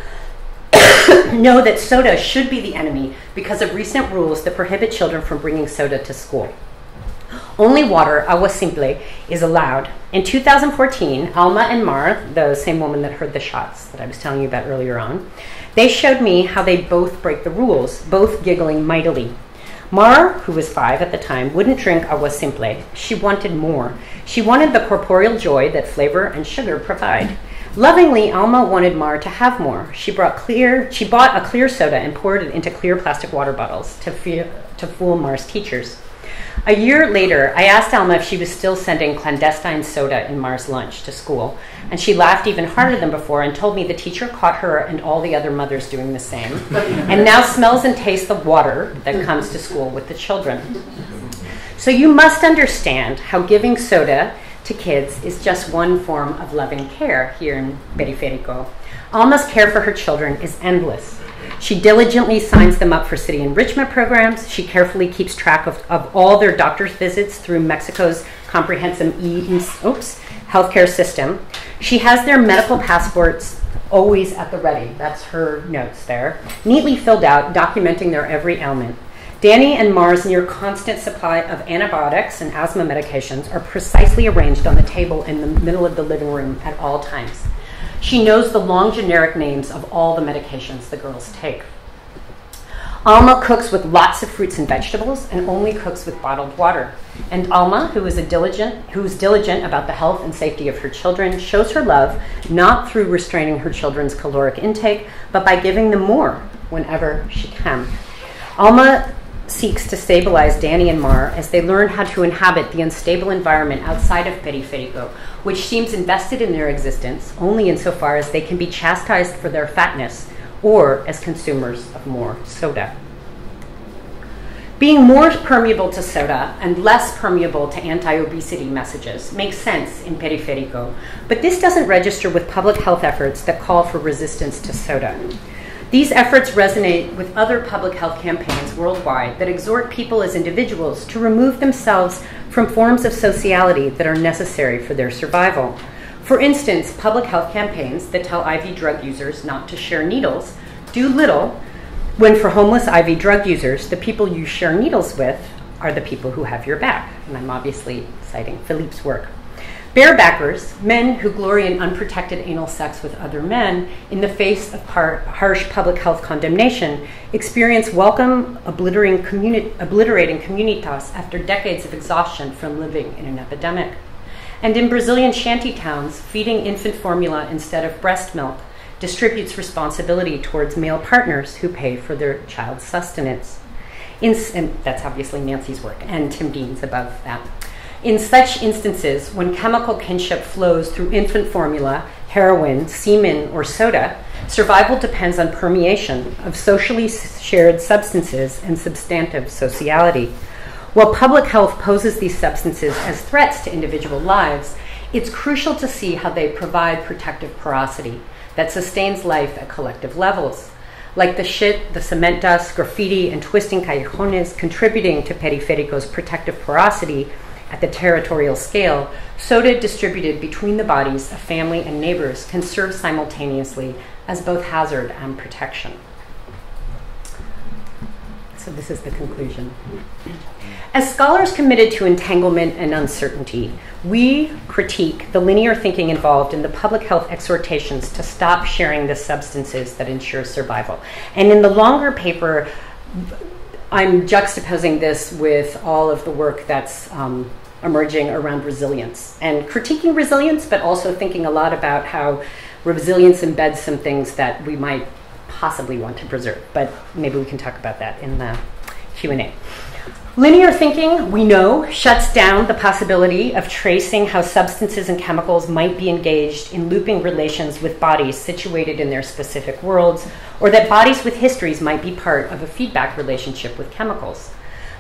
Speaker 2: know that soda should be the enemy because of recent rules that prohibit children from bringing soda to school. Only water, agua simple, is allowed. In 2014, Alma and Mar, the same woman that heard the shots that I was telling you about earlier on, they showed me how they both break the rules, both giggling mightily. Mar, who was five at the time, wouldn't drink agua simple. She wanted more. She wanted the corporeal joy that flavor and sugar provide. Lovingly, Alma wanted Mar to have more. She brought clear. She bought a clear soda and poured it into clear plastic water bottles to, fe- to fool Mar's teachers. A year later, I asked Alma if she was still sending clandestine soda in Mar's lunch to school, and she laughed even harder than before and told me the teacher caught her and all the other mothers doing the same, and now smells and tastes the water that comes to school with the children. So you must understand how giving soda to kids is just one form of loving care here in Periferico. Alma's care for her children is endless. She diligently signs them up for city enrichment programs. She carefully keeps track of, of all their doctor's visits through Mexico's comprehensive e- oops, healthcare system. She has their medical passports always at the ready. That's her notes there. Neatly filled out, documenting their every ailment. Danny and Mars' near constant supply of antibiotics and asthma medications are precisely arranged on the table in the middle of the living room at all times. She knows the long generic names of all the medications the girls take. Alma cooks with lots of fruits and vegetables and only cooks with bottled water. And Alma, who is diligent, who is diligent about the health and safety of her children, shows her love not through restraining her children's caloric intake, but by giving them more whenever she can. Alma seeks to stabilize Danny and Mar as they learn how to inhabit the unstable environment outside of Periferico, which seems invested in their existence only insofar as they can be chastised for their fatness or as consumers of more soda. Being more permeable to soda and less permeable to anti obesity messages makes sense in Periferico, but this doesn't register with public health efforts that call for resistance to soda. These efforts resonate with other public health campaigns worldwide that exhort people as individuals to remove themselves from forms of sociality that are necessary for their survival. For instance, public health campaigns that tell IV drug users not to share needles do little when, for homeless IV drug users, the people you share needles with are the people who have your back. And I'm obviously citing Philippe's work. Barebackers, men who glory in unprotected anal sex with other men in the face of harsh public health condemnation, experience welcome obliterating, communi- obliterating communitas after decades of exhaustion from living in an epidemic. And in Brazilian shanty towns, feeding infant formula instead of breast milk distributes responsibility towards male partners who pay for their child's sustenance. In, and that's obviously Nancy's work and Tim Dean's above that. In such instances, when chemical kinship flows through infant formula, heroin, semen, or soda, survival depends on permeation of socially shared substances and substantive sociality. While public health poses these substances as threats to individual lives, it's crucial to see how they provide protective porosity that sustains life at collective levels. Like the shit, the cement dust, graffiti, and twisting callejones contributing to Periferico's protective porosity at the territorial scale, soda distributed between the bodies of family and neighbors can serve simultaneously as both hazard and protection. So, this is the conclusion. As scholars committed to entanglement and uncertainty, we critique the linear thinking involved in the public health exhortations to stop sharing the substances that ensure survival. And in the longer paper, I'm juxtaposing this with all of the work that's um, emerging around resilience and critiquing resilience, but also thinking a lot about how resilience embeds some things that we might possibly want to preserve. But maybe we can talk about that in the Q&A. Linear thinking, we know, shuts down the possibility of tracing how substances and chemicals might be engaged in looping relations with bodies situated in their specific worlds, or that bodies with histories might be part of a feedback relationship with chemicals.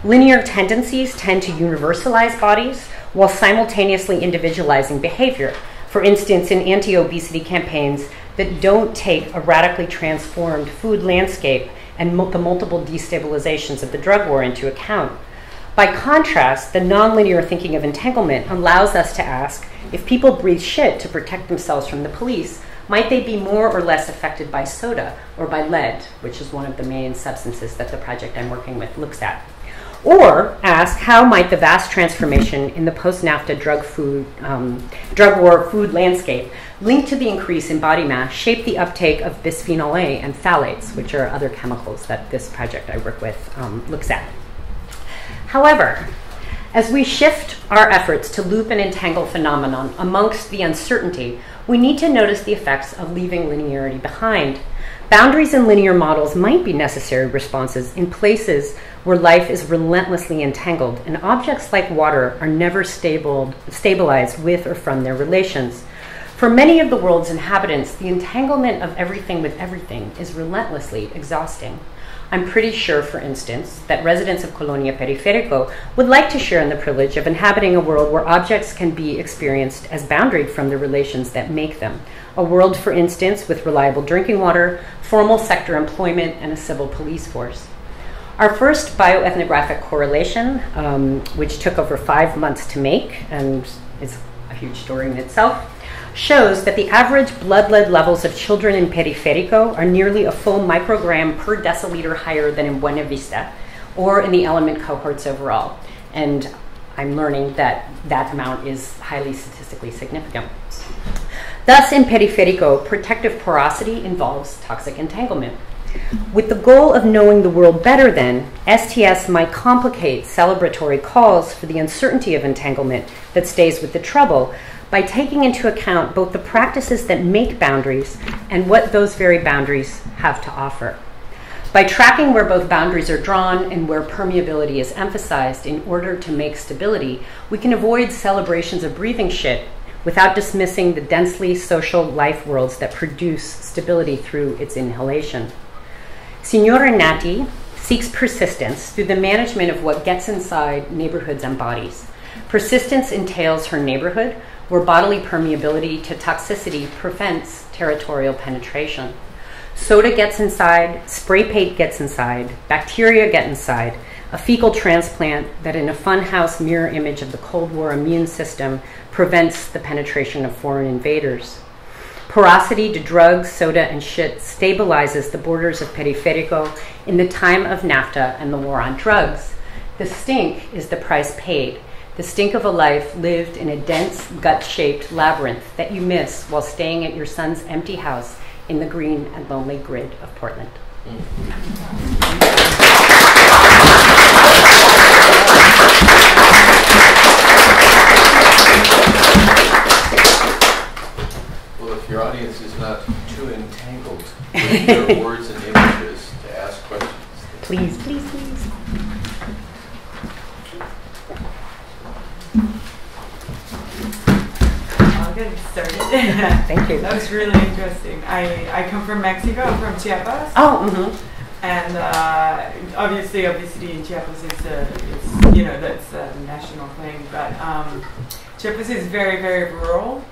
Speaker 2: Linear tendencies tend to universalize bodies while simultaneously individualizing behavior. For instance, in anti obesity campaigns that don't take a radically transformed food landscape and the multiple destabilizations of the drug war into account. By contrast, the nonlinear thinking of entanglement allows us to ask if people breathe shit to protect themselves from the police, might they be more or less affected by soda or by lead, which is one of the main substances that the project I'm working with looks at? Or ask how might the vast transformation in the post-NAFTA drug food um, drug war food landscape linked to the increase in body mass shape the uptake of bisphenol A and phthalates, which are other chemicals that this project I work with um, looks at. However, as we shift our efforts to loop and entangle phenomenon amongst the uncertainty, we need to notice the effects of leaving linearity behind. Boundaries and linear models might be necessary responses in places where life is relentlessly entangled, and objects like water are never stable, stabilized with or from their relations. For many of the world's inhabitants, the entanglement of everything with everything is relentlessly exhausting. I'm pretty sure, for instance, that residents of Colonia Periférico would like to share in the privilege of inhabiting a world where objects can be experienced as boundaried from the relations that make them. A world, for instance, with reliable drinking water, formal sector employment, and a civil police force. Our first bioethnographic correlation, um, which took over five months to make and is a huge story in itself, shows that the average blood lead levels of children in Periférico are nearly a full microgram per deciliter higher than in Buena Vista or in the element cohorts overall. And I'm learning that that amount is highly statistically significant. Thus, in Periférico, protective porosity involves toxic entanglement. With the goal of knowing the world better, then, STS might complicate celebratory calls for the uncertainty of entanglement that stays with the trouble by taking into account both the practices that make boundaries and what those very boundaries have to offer. By tracking where both boundaries are drawn and where permeability is emphasized in order to make stability, we can avoid celebrations of breathing shit without dismissing the densely social life worlds that produce stability through its inhalation. Senora Nati seeks persistence through the management of what gets inside neighborhoods and bodies. Persistence entails her neighborhood, where bodily permeability to toxicity prevents territorial penetration. Soda gets inside, spray paint gets inside, bacteria get inside, a fecal transplant that, in a funhouse mirror image of the Cold War immune system, prevents the penetration of foreign invaders. Porosity to drugs, soda, and shit stabilizes the borders of Periférico in the time of NAFTA and the war on drugs. The stink is the price paid. The stink of a life lived in a dense, gut shaped labyrinth that you miss while staying at your son's empty house in the green and lonely grid of Portland.
Speaker 1: Well, If your audience is not too entangled with your words and images to ask questions.
Speaker 2: Please, please, please.
Speaker 3: I'll get
Speaker 2: Thank you.
Speaker 3: That was really interesting. I, I come from Mexico, I'm from Chiapas.
Speaker 2: Oh, mm-hmm.
Speaker 3: And uh, obviously, obesity in Chiapas is, a, is, you know, that's a national thing. But um, Chiapas is very, very rural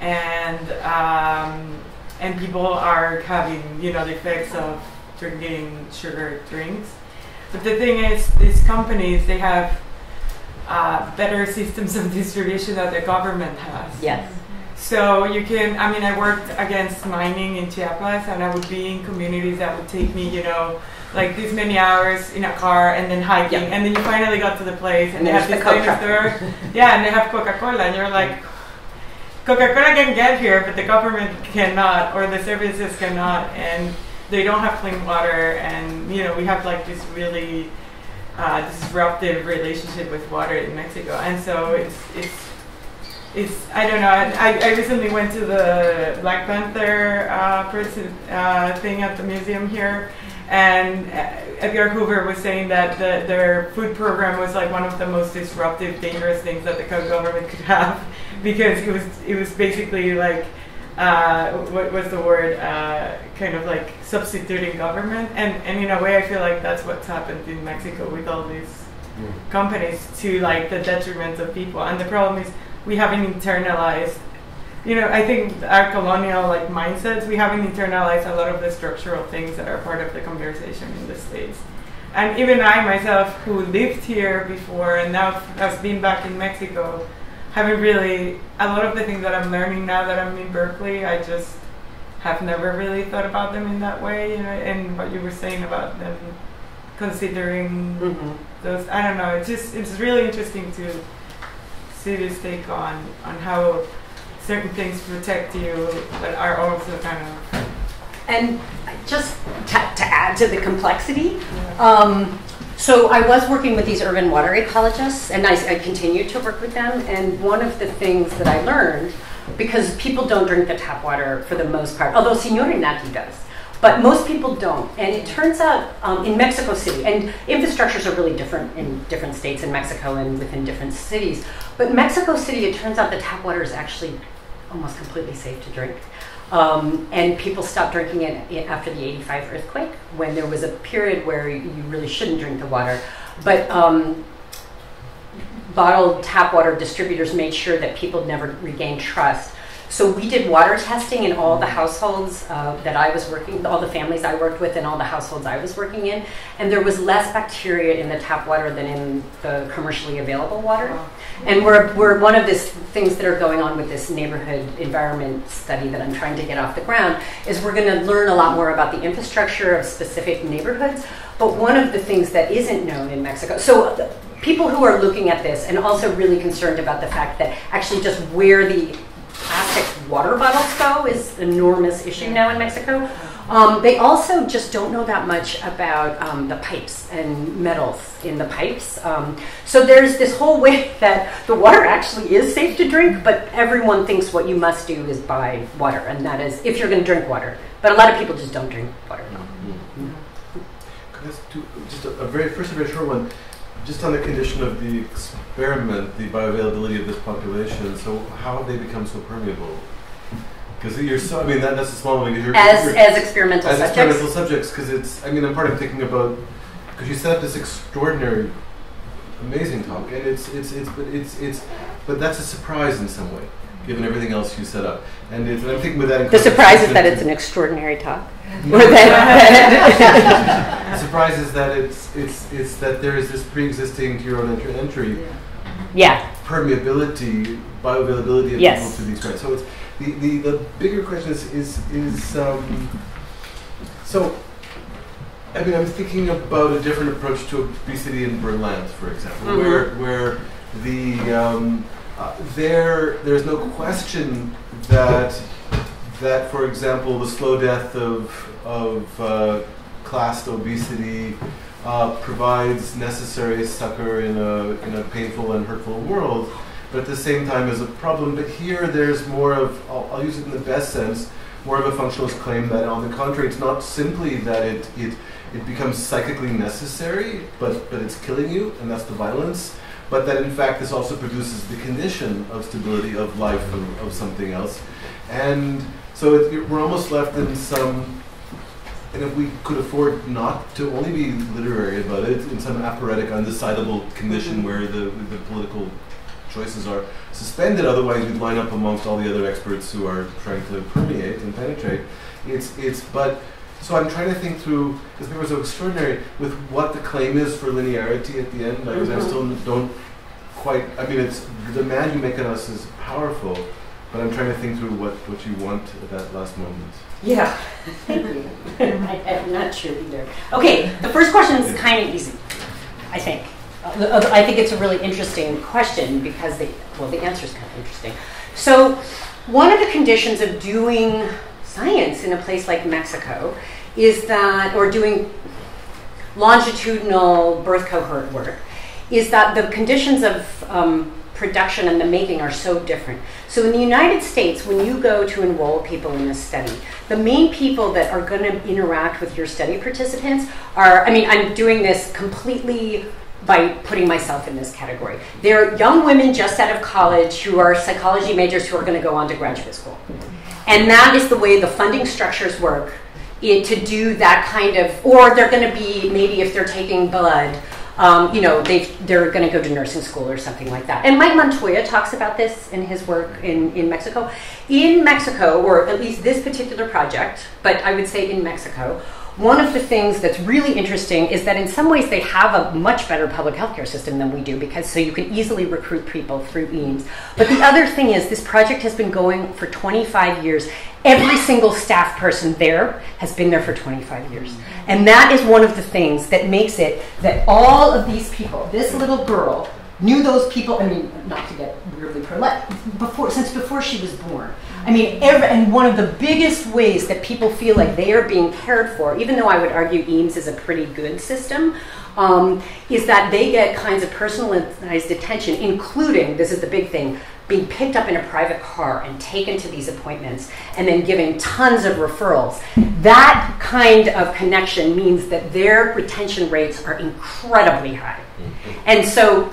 Speaker 3: and um, and people are having you know the effects of drinking sugar drinks. But the thing is, these companies they have uh, better systems of distribution that the government has.
Speaker 2: Yes.
Speaker 3: So you can, I mean, I worked against mining in Chiapas, and I would be in communities that would take me, you know, like this many hours in a car and then hiking,
Speaker 2: Yeah.
Speaker 3: and then you finally got to the place, and,
Speaker 2: And
Speaker 3: they have
Speaker 2: the
Speaker 3: this
Speaker 2: Coke
Speaker 3: famous store, yeah, and they have Coca Cola, and you're like, Coca Cola can get here, but the government cannot, or the services cannot, and they don't have clean water, and you know, we have like this really uh, disruptive relationship with water in Mexico, and so it's it's it's I don't know. I, I recently went to the Black Panther uh, person uh, thing at the museum here, and uh, Edgar Hoover was saying that the, their food program was like one of the most disruptive, dangerous things that the government could have, because it was it was basically like. Uh, what was the word? Uh, kind of like substituting government, and and in a way, I feel like that's what's happened in Mexico with all these companies to like the detriment of people. And the problem is we haven't internalized. You know, I think our colonial like mindsets, we haven't internalized a lot of the structural things that are part of the conversation in the states. And even I myself, who lived here before and now has been back in Mexico, haven't really a lot of the things that I'm learning now that I'm in Berkeley. I just have never really thought about them in that way. You know, and what you were saying about them considering
Speaker 2: Mhm.
Speaker 3: those I don't know. It's just it's really interesting to this take on on how certain things protect you, but are also kind of
Speaker 2: And just to, to add to the complexity, um, so I was working with these urban water ecologists, and I, I continue to work with them. And one of the things that I learned, because people don't drink the tap water for the most part, although Senora Nati does, but most people don't. And it turns out um, in Mexico City, and infrastructures are really different in different states in Mexico and within different cities. But Mexico City, it turns out the tap water is actually almost completely safe to drink. Um, and people stopped drinking it after the 85 earthquake when there was a period where you really shouldn't drink the water. But um, bottled tap water distributors made sure that people never regained trust. So we did water testing in all the households uh, that I was working, all the families I worked with, and all the households I was working in, and there was less bacteria in the tap water than in the commercially available water. And we're, we're one of the things that are going on with this neighborhood environment study that I'm trying to get off the ground is we're going to learn a lot more about the infrastructure of specific neighborhoods. But one of the things that isn't known in Mexico, so people who are looking at this and also really concerned about the fact that actually just where the water bottles go is an enormous issue now in Mexico. Um, they also just don't know that much about um, the pipes and metals in the pipes. Um, so there's this whole way that the water actually is safe to drink, but everyone thinks what you must do is buy water, and that is if you're going to drink water. But a lot of people just don't drink water.
Speaker 4: Could I ask two- just a, a very first, a very short one, just on the condition of the experiment, the bioavailability of this population. So how have they become so permeable? Because you're so, I mean, that, that's a small one. Because you're,
Speaker 2: As
Speaker 4: you're,
Speaker 2: as experimental subjects.
Speaker 4: as
Speaker 2: subjects.
Speaker 4: experimental subjects, because it's, I mean, I'm part of thinking about, because you set up this extraordinary, amazing talk, and it's, it's, it's, but it's, it's, but that's a surprise in some way, given everything else you set up. And, it's, and I'm thinking with that. in
Speaker 2: The surprise is that it's an extraordinary talk.
Speaker 4: No.
Speaker 2: Or that-
Speaker 4: The surprise is that it's, it's, it's that there is this pre-existing to your own entry, entry
Speaker 2: yeah.
Speaker 4: permeability, bioavailability of
Speaker 2: Yes.
Speaker 4: people to these grants. So it's the, the, the bigger question is is, is um, so. I mean, I'm thinking about a different approach to obesity in Berlin, for example,
Speaker 2: Mhm.
Speaker 4: where where the um, uh, there there's no question that that, for example, the slow death of of uh, classed obesity uh, provides necessary succor in a in a painful and hurtful world, but at the same time is a problem. But here, there's more of I'll, I'll use it in the best sense, more of a functionalist claim that, on the contrary, it's not simply that it it it becomes psychically necessary, but but it's killing you, and that's the violence. But that in fact this also produces the condition of stability of life of, of something else, and so it, it- we're almost left in some. And if we could afford not to only be literary about it, in some aporetic, undecidable condition where the the political choices are suspended. Otherwise, we'd line up amongst all the other experts who are trying to permeate and penetrate. It's it's but. So I'm trying to think through this paper is so extraordinary with what the claim is for linearity at the end. Because I
Speaker 2: Mhm.
Speaker 4: still don't quite. I mean, it's the demand you make on us is powerful, but I'm trying to think through what what you want at that last moment.
Speaker 2: Yeah. Thank you. I, I'm not sure either. Okay, the first question is kind of easy, I think. Uh, uh, I think it's a really interesting question because the well, the answer is kind of interesting. So, one of the conditions of doing science in a place like Mexico is that, or doing longitudinal birth cohort work, is that the conditions of um, production and the making are so different. So in the United States, when you go to enroll people in a study, the main people that are going to interact with your study participants are, I mean, I'm doing this completely by putting myself in this category. They're young women just out of college who are psychology majors who are going to go on to graduate school. And that is the way the funding structures work i- to do that kind of, or they're going to be, maybe if they're taking blood, um, you know, they they're going to go to nursing school or something like that. And Mike Montoya talks about this in his work in, in Mexico. In Mexico, or at least this particular project, but I would say in Mexico, one of the things that's really interesting is that in some ways they have a much better public healthcare system than we do because so you can easily recruit people through IMSS. But the other thing is this project has been going for 25 years. Every single staff person there has been there for 25 years. And that is one of the things that makes it that all of these people, this little girl, knew those people, I mean, not to get weirdly prolate, before, since before she was born. I mean, every, and one of the biggest ways that people feel like they are being cared for, even though I would argue IMSS is a pretty good system, um, is that they get kinds of personalized attention, including, this is the big thing, being picked up in a private car and taken to these appointments and then giving tons of referrals. That kind of connection means that their retention rates are incredibly high. And so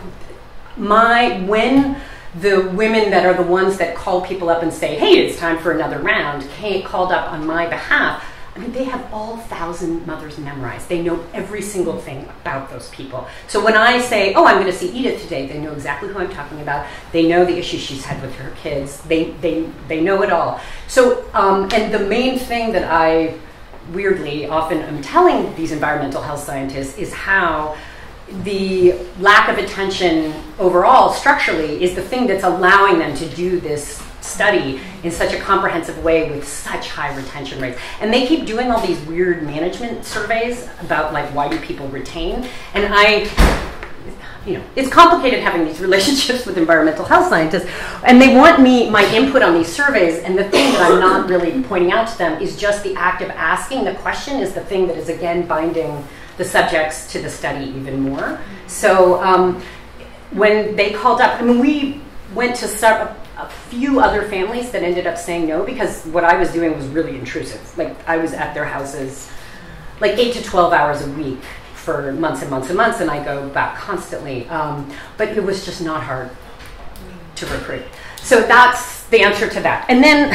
Speaker 2: my when the women that are the ones that call people up and say, "Hey, it's time for another round," came, called up on my behalf. I mean, they have all thousand mothers memorized. They know every single thing about those people. So when I say, "Oh, I'm going to see Edith today," they know exactly who I'm talking about. They know the issues she's had with her kids. They they they know it all. So um, and the main thing that I weirdly often am telling these environmental health scientists is how the lack of attention overall structurally is the thing that's allowing them to do this study in such a comprehensive way with such high retention rates. And they keep doing all these weird management surveys about like why do people retain? And i you know it's complicated having these relationships with environmental health scientists. And they want me my input on these surveys and the thing that i'm not really pointing out to them is just the act of asking the question is the thing that is again binding the subjects to the study even more. So um, when they called up, I mean, we went to a, a few other families that ended up saying no because what I was doing was really intrusive. Like I was at their houses like eight to 12 hours a week for months and months and months, and I go back constantly. Um, but it was just not hard to recruit. So that's the answer to that. And then,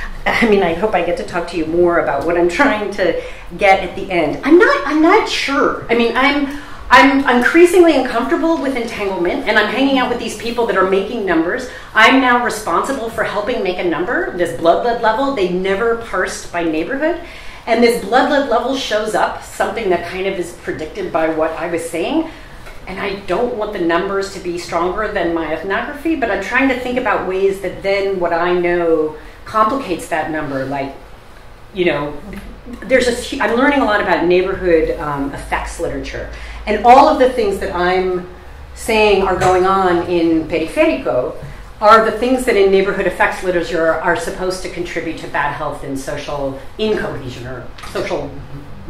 Speaker 2: I mean, I hope I get to talk to you more about what I'm trying to get at the end. I'm not. I'm not sure. I mean, I'm. I'm increasingly uncomfortable with entanglement, and I'm hanging out with these people that are making numbers. I'm now responsible for helping make a number, this blood lead level. They never parsed by neighborhood. And this blood lead level shows up, something that kind of is predicted by what I was saying. And I don't want the numbers to be stronger than my ethnography, but I'm trying to think about ways that then what I know complicates that number. Like, you know, there's a, I'm learning a lot about neighborhood um, effects literature. And all of the things that I'm saying are going on in Periférico are the things that in neighborhood effects literature are, supposed to contribute to bad health and social incohesion or social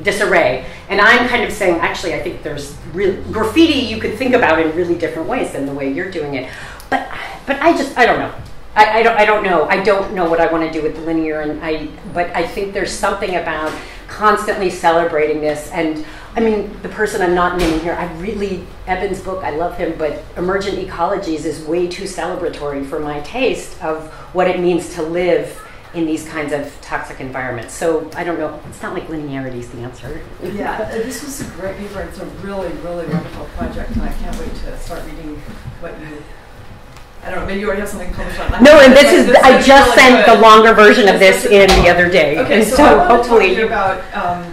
Speaker 2: disarray. And I'm kind of saying, actually, I think there's real graffiti you could think about in really different ways than the way you're doing it. But, but I just, I don't know. I, I, don't, I don't know. I don't know what I want to do with linear, and I, but I think there's something about constantly celebrating this. And I mean, the person I'm not naming here, I really, Eben's book, I love him, but Emergent Ecologies is way too celebratory for my taste of what it means to live in these kinds of toxic environments. So I don't know. It's not like linearity is the answer.
Speaker 5: Yeah, uh, this was a great paper. It's a really, really wonderful project, and I can't wait to start reading what you I don't know, maybe you already have something published on that.
Speaker 2: No, and this is, I just sent the longer version of
Speaker 5: This
Speaker 2: in the other day.
Speaker 5: Okay,
Speaker 2: And
Speaker 5: so,
Speaker 2: so
Speaker 5: I want to talk
Speaker 2: hopefully,
Speaker 5: to you about um,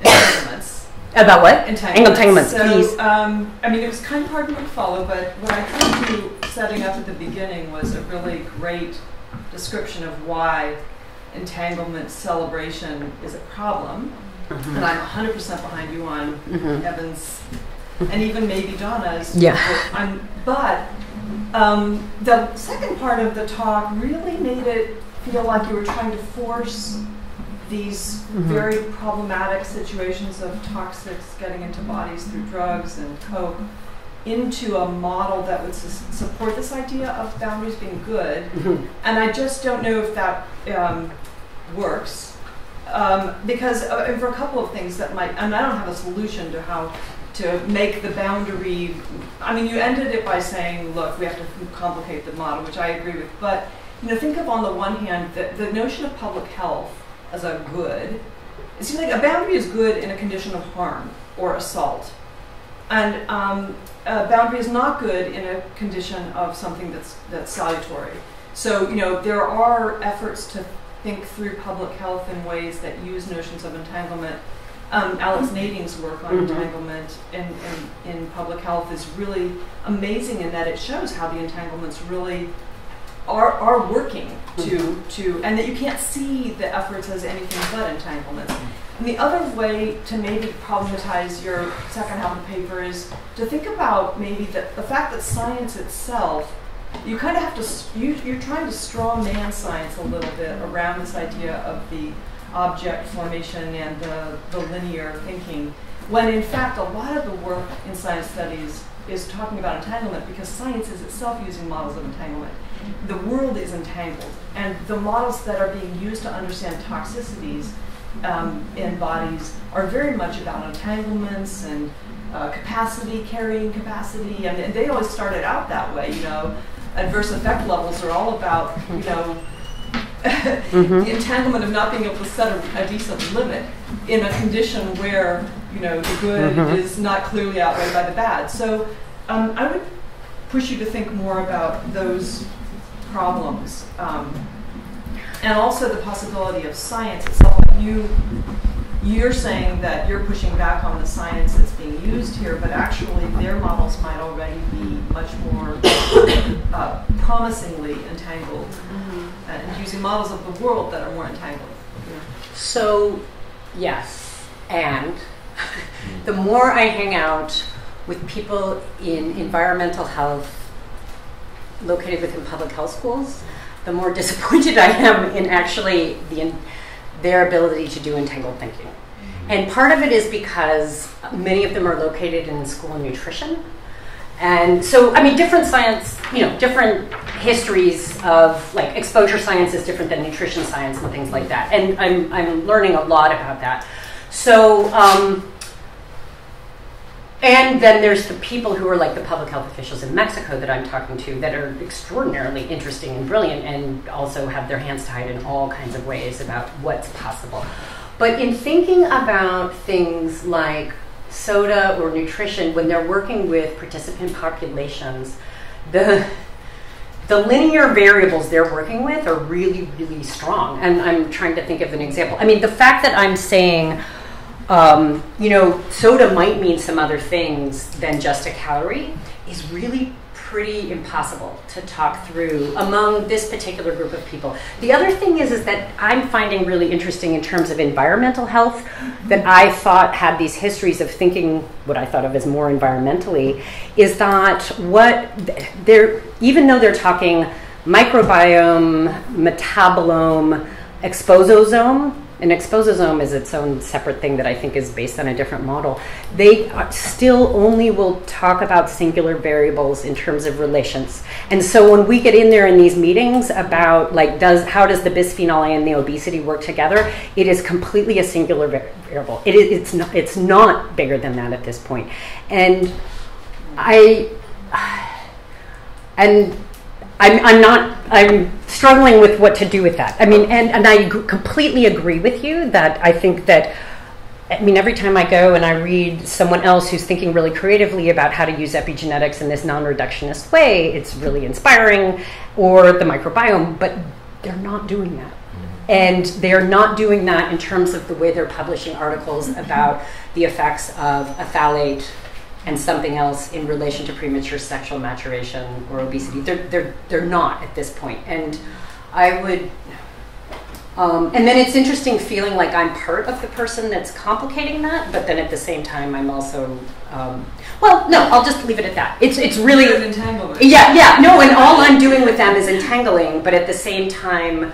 Speaker 5: entanglements.
Speaker 2: about what?
Speaker 5: Entanglements.
Speaker 2: Entanglements,
Speaker 5: so,
Speaker 2: please.
Speaker 5: Um, I mean, it was kind of hard to follow, but what I think you setting up at the beginning was a really great description of why entanglement celebration is a problem.
Speaker 2: Mm-hmm.
Speaker 5: And I'm 100% behind you on
Speaker 2: Mhm.
Speaker 5: Eben's, and even maybe Donna's.
Speaker 2: Yeah.
Speaker 5: I'm, but um, the second part of the talk really made it feel like you were trying to force these
Speaker 2: Mhm.
Speaker 5: very problematic situations of toxics getting into bodies through drugs and coke into a model that would sus- support this idea of boundaries being good.
Speaker 2: Mhm.
Speaker 5: And I just don't know if that um, works. Um, because uh, for a couple of things that might, and I don't have a solution to how to make the boundary. I mean, you ended it by saying, look, we have to complicate the model, which I agree with. But, you know, think of on the one hand, the, the notion of public health as a good. It seems like a boundary is good in a condition of harm or assault. And um, a boundary is not good in a condition of something that's, that's salutary. So, you know, there are efforts to think through public health in ways that use notions of entanglement. Um, Alex Nading's work on
Speaker 2: Mhm.
Speaker 5: entanglement in, in, in public health is really amazing in that it shows how the entanglements really are, are working to, to, and that you can't see the efforts as anything but entanglements. And the other way to maybe problematize your second half of the paper is to think about maybe the, the fact that science itself, you kind of have to, you, you're trying to straw man science a little bit around this idea of the object formation and the, the linear thinking, when in fact a lot of the work in science studies is talking about entanglement because science is itself using models of entanglement. The world is entangled, and the models that are being used to understand toxicities um, in bodies are very much about entanglements and uh, capacity, carrying capacity, and, they always started out that way. You know, adverse effect levels are all about you know
Speaker 2: Mhm.
Speaker 5: the entanglement of not being able to set a, a decent limit in a condition where you know the good
Speaker 2: Mhm.
Speaker 5: is not clearly outweighed by the bad. So um, I would push you to think more about those problems. Um, and also the possibility of science itself. You, you're saying that you're pushing back on the science that's being used here, but actually their models might already be much more uh, promisingly entangled and using models of the world that are more entangled.
Speaker 2: So, yes, and the more I hang out with people in environmental health located within public health schools, the more disappointed I am in actually the, their ability to do entangled thinking. Mm-hmm. And part of it is because many of them are located in school nutrition. And so, I mean, different science, you know, different histories of like exposure science is different than nutrition science and things like that. And I'm, I'm learning a lot about that. So, um, and then there's the people who are like the public health officials in Mexico that I'm talking to that are extraordinarily interesting and brilliant and also have their hands tied in all kinds of ways about what's possible. But in thinking about things like soda or nutrition, when they're working with participant populations, the the linear variables they're working with are really, really strong. And I'm trying to think of an example. I mean, the fact that I'm saying, um, you know, soda might mean some other things than just a calorie is really pretty impossible to talk through among this particular group of people. The other thing is is that I'm finding really interesting in terms of environmental health that I thought had these histories of thinking what I thought of as more environmentally is that what they're even though they're talking microbiome, metabolome, exposome, an exposome is its own separate thing that I think is based on a different model. They still only will talk about singular variables in terms of relations. And so when we get in there in these meetings about like does how does the bisphenol A and the obesity work together, it is completely a singular variable. It is it's not it's not bigger than that at this point. And I and I'm, I'm not i'm struggling with what to do with that i mean and, and i completely agree with you that i think that I mean, every time I go and I read someone else who's thinking really creatively about how to use epigenetics in this non reductionist way, it's really inspiring, or the microbiome, but they're not doing that. And they're not doing that in terms of the way they're publishing articles about the effects of a phthalate and something else in relation to premature sexual maturation or obesity. They're, they're, they're not at this point. And I would um, and then it's interesting feeling like I'm part of the person that's complicating that, but then at the same time, I'm also, um, well, no, I'll just leave it at that. It's, it's really.
Speaker 5: Entanglement.
Speaker 2: Yeah, yeah, no, and all I'm doing with them is entangling, but at the same time,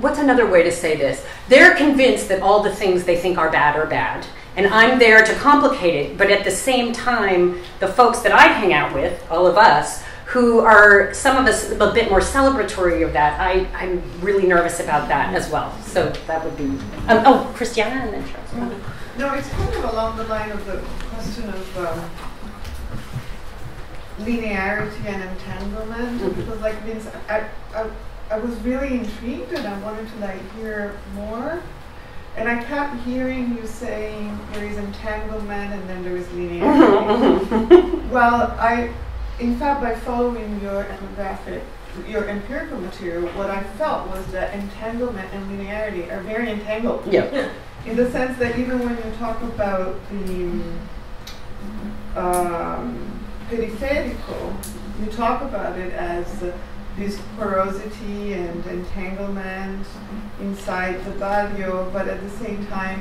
Speaker 2: what's another way to say this? They're convinced that all the things they think are bad are bad. And I'm there to complicate it, but at the same time, the folks that I hang out with, all of us, who are some of us a bit more celebratory of that. I, I'm really nervous about that as well. So that would be. Um, oh, Christiana and then Charles.
Speaker 6: No, it's kind of along the line of the question of um, linearity and entanglement.
Speaker 2: Mhm.
Speaker 6: Because, like, means I, I, I was really intrigued and I wanted to like hear more. And I kept hearing you saying there is entanglement and then there is linearity. well, I, in fact, by following your ethnographic, your empirical material, what I felt was that entanglement and linearity are very entangled.
Speaker 2: Yeah.
Speaker 6: In the sense that even when you talk about the um, periférico, you talk about it as uh, this porosity and entanglement inside the barrio, but at the same time,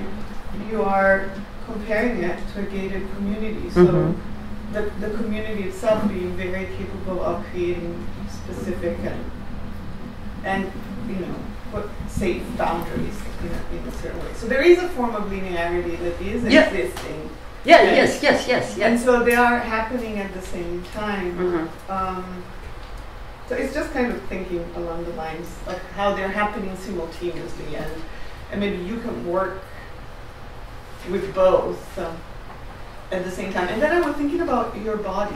Speaker 6: you are comparing it to a gated community. So
Speaker 2: Mhm.
Speaker 6: the, the community itself being very capable of creating specific and, and you know, put safe boundaries in a, in a certain way. So there is a form of linearity that is
Speaker 2: Yeah.
Speaker 6: existing.
Speaker 2: Yeah, yes, yes, yes, yes.
Speaker 6: And so they are happening at the same time.
Speaker 2: Mhm.
Speaker 6: Um, so it's just kind of thinking along the lines of how they're happening simultaneously, and and maybe you can work with both um, at the same time. And then I was thinking about your body,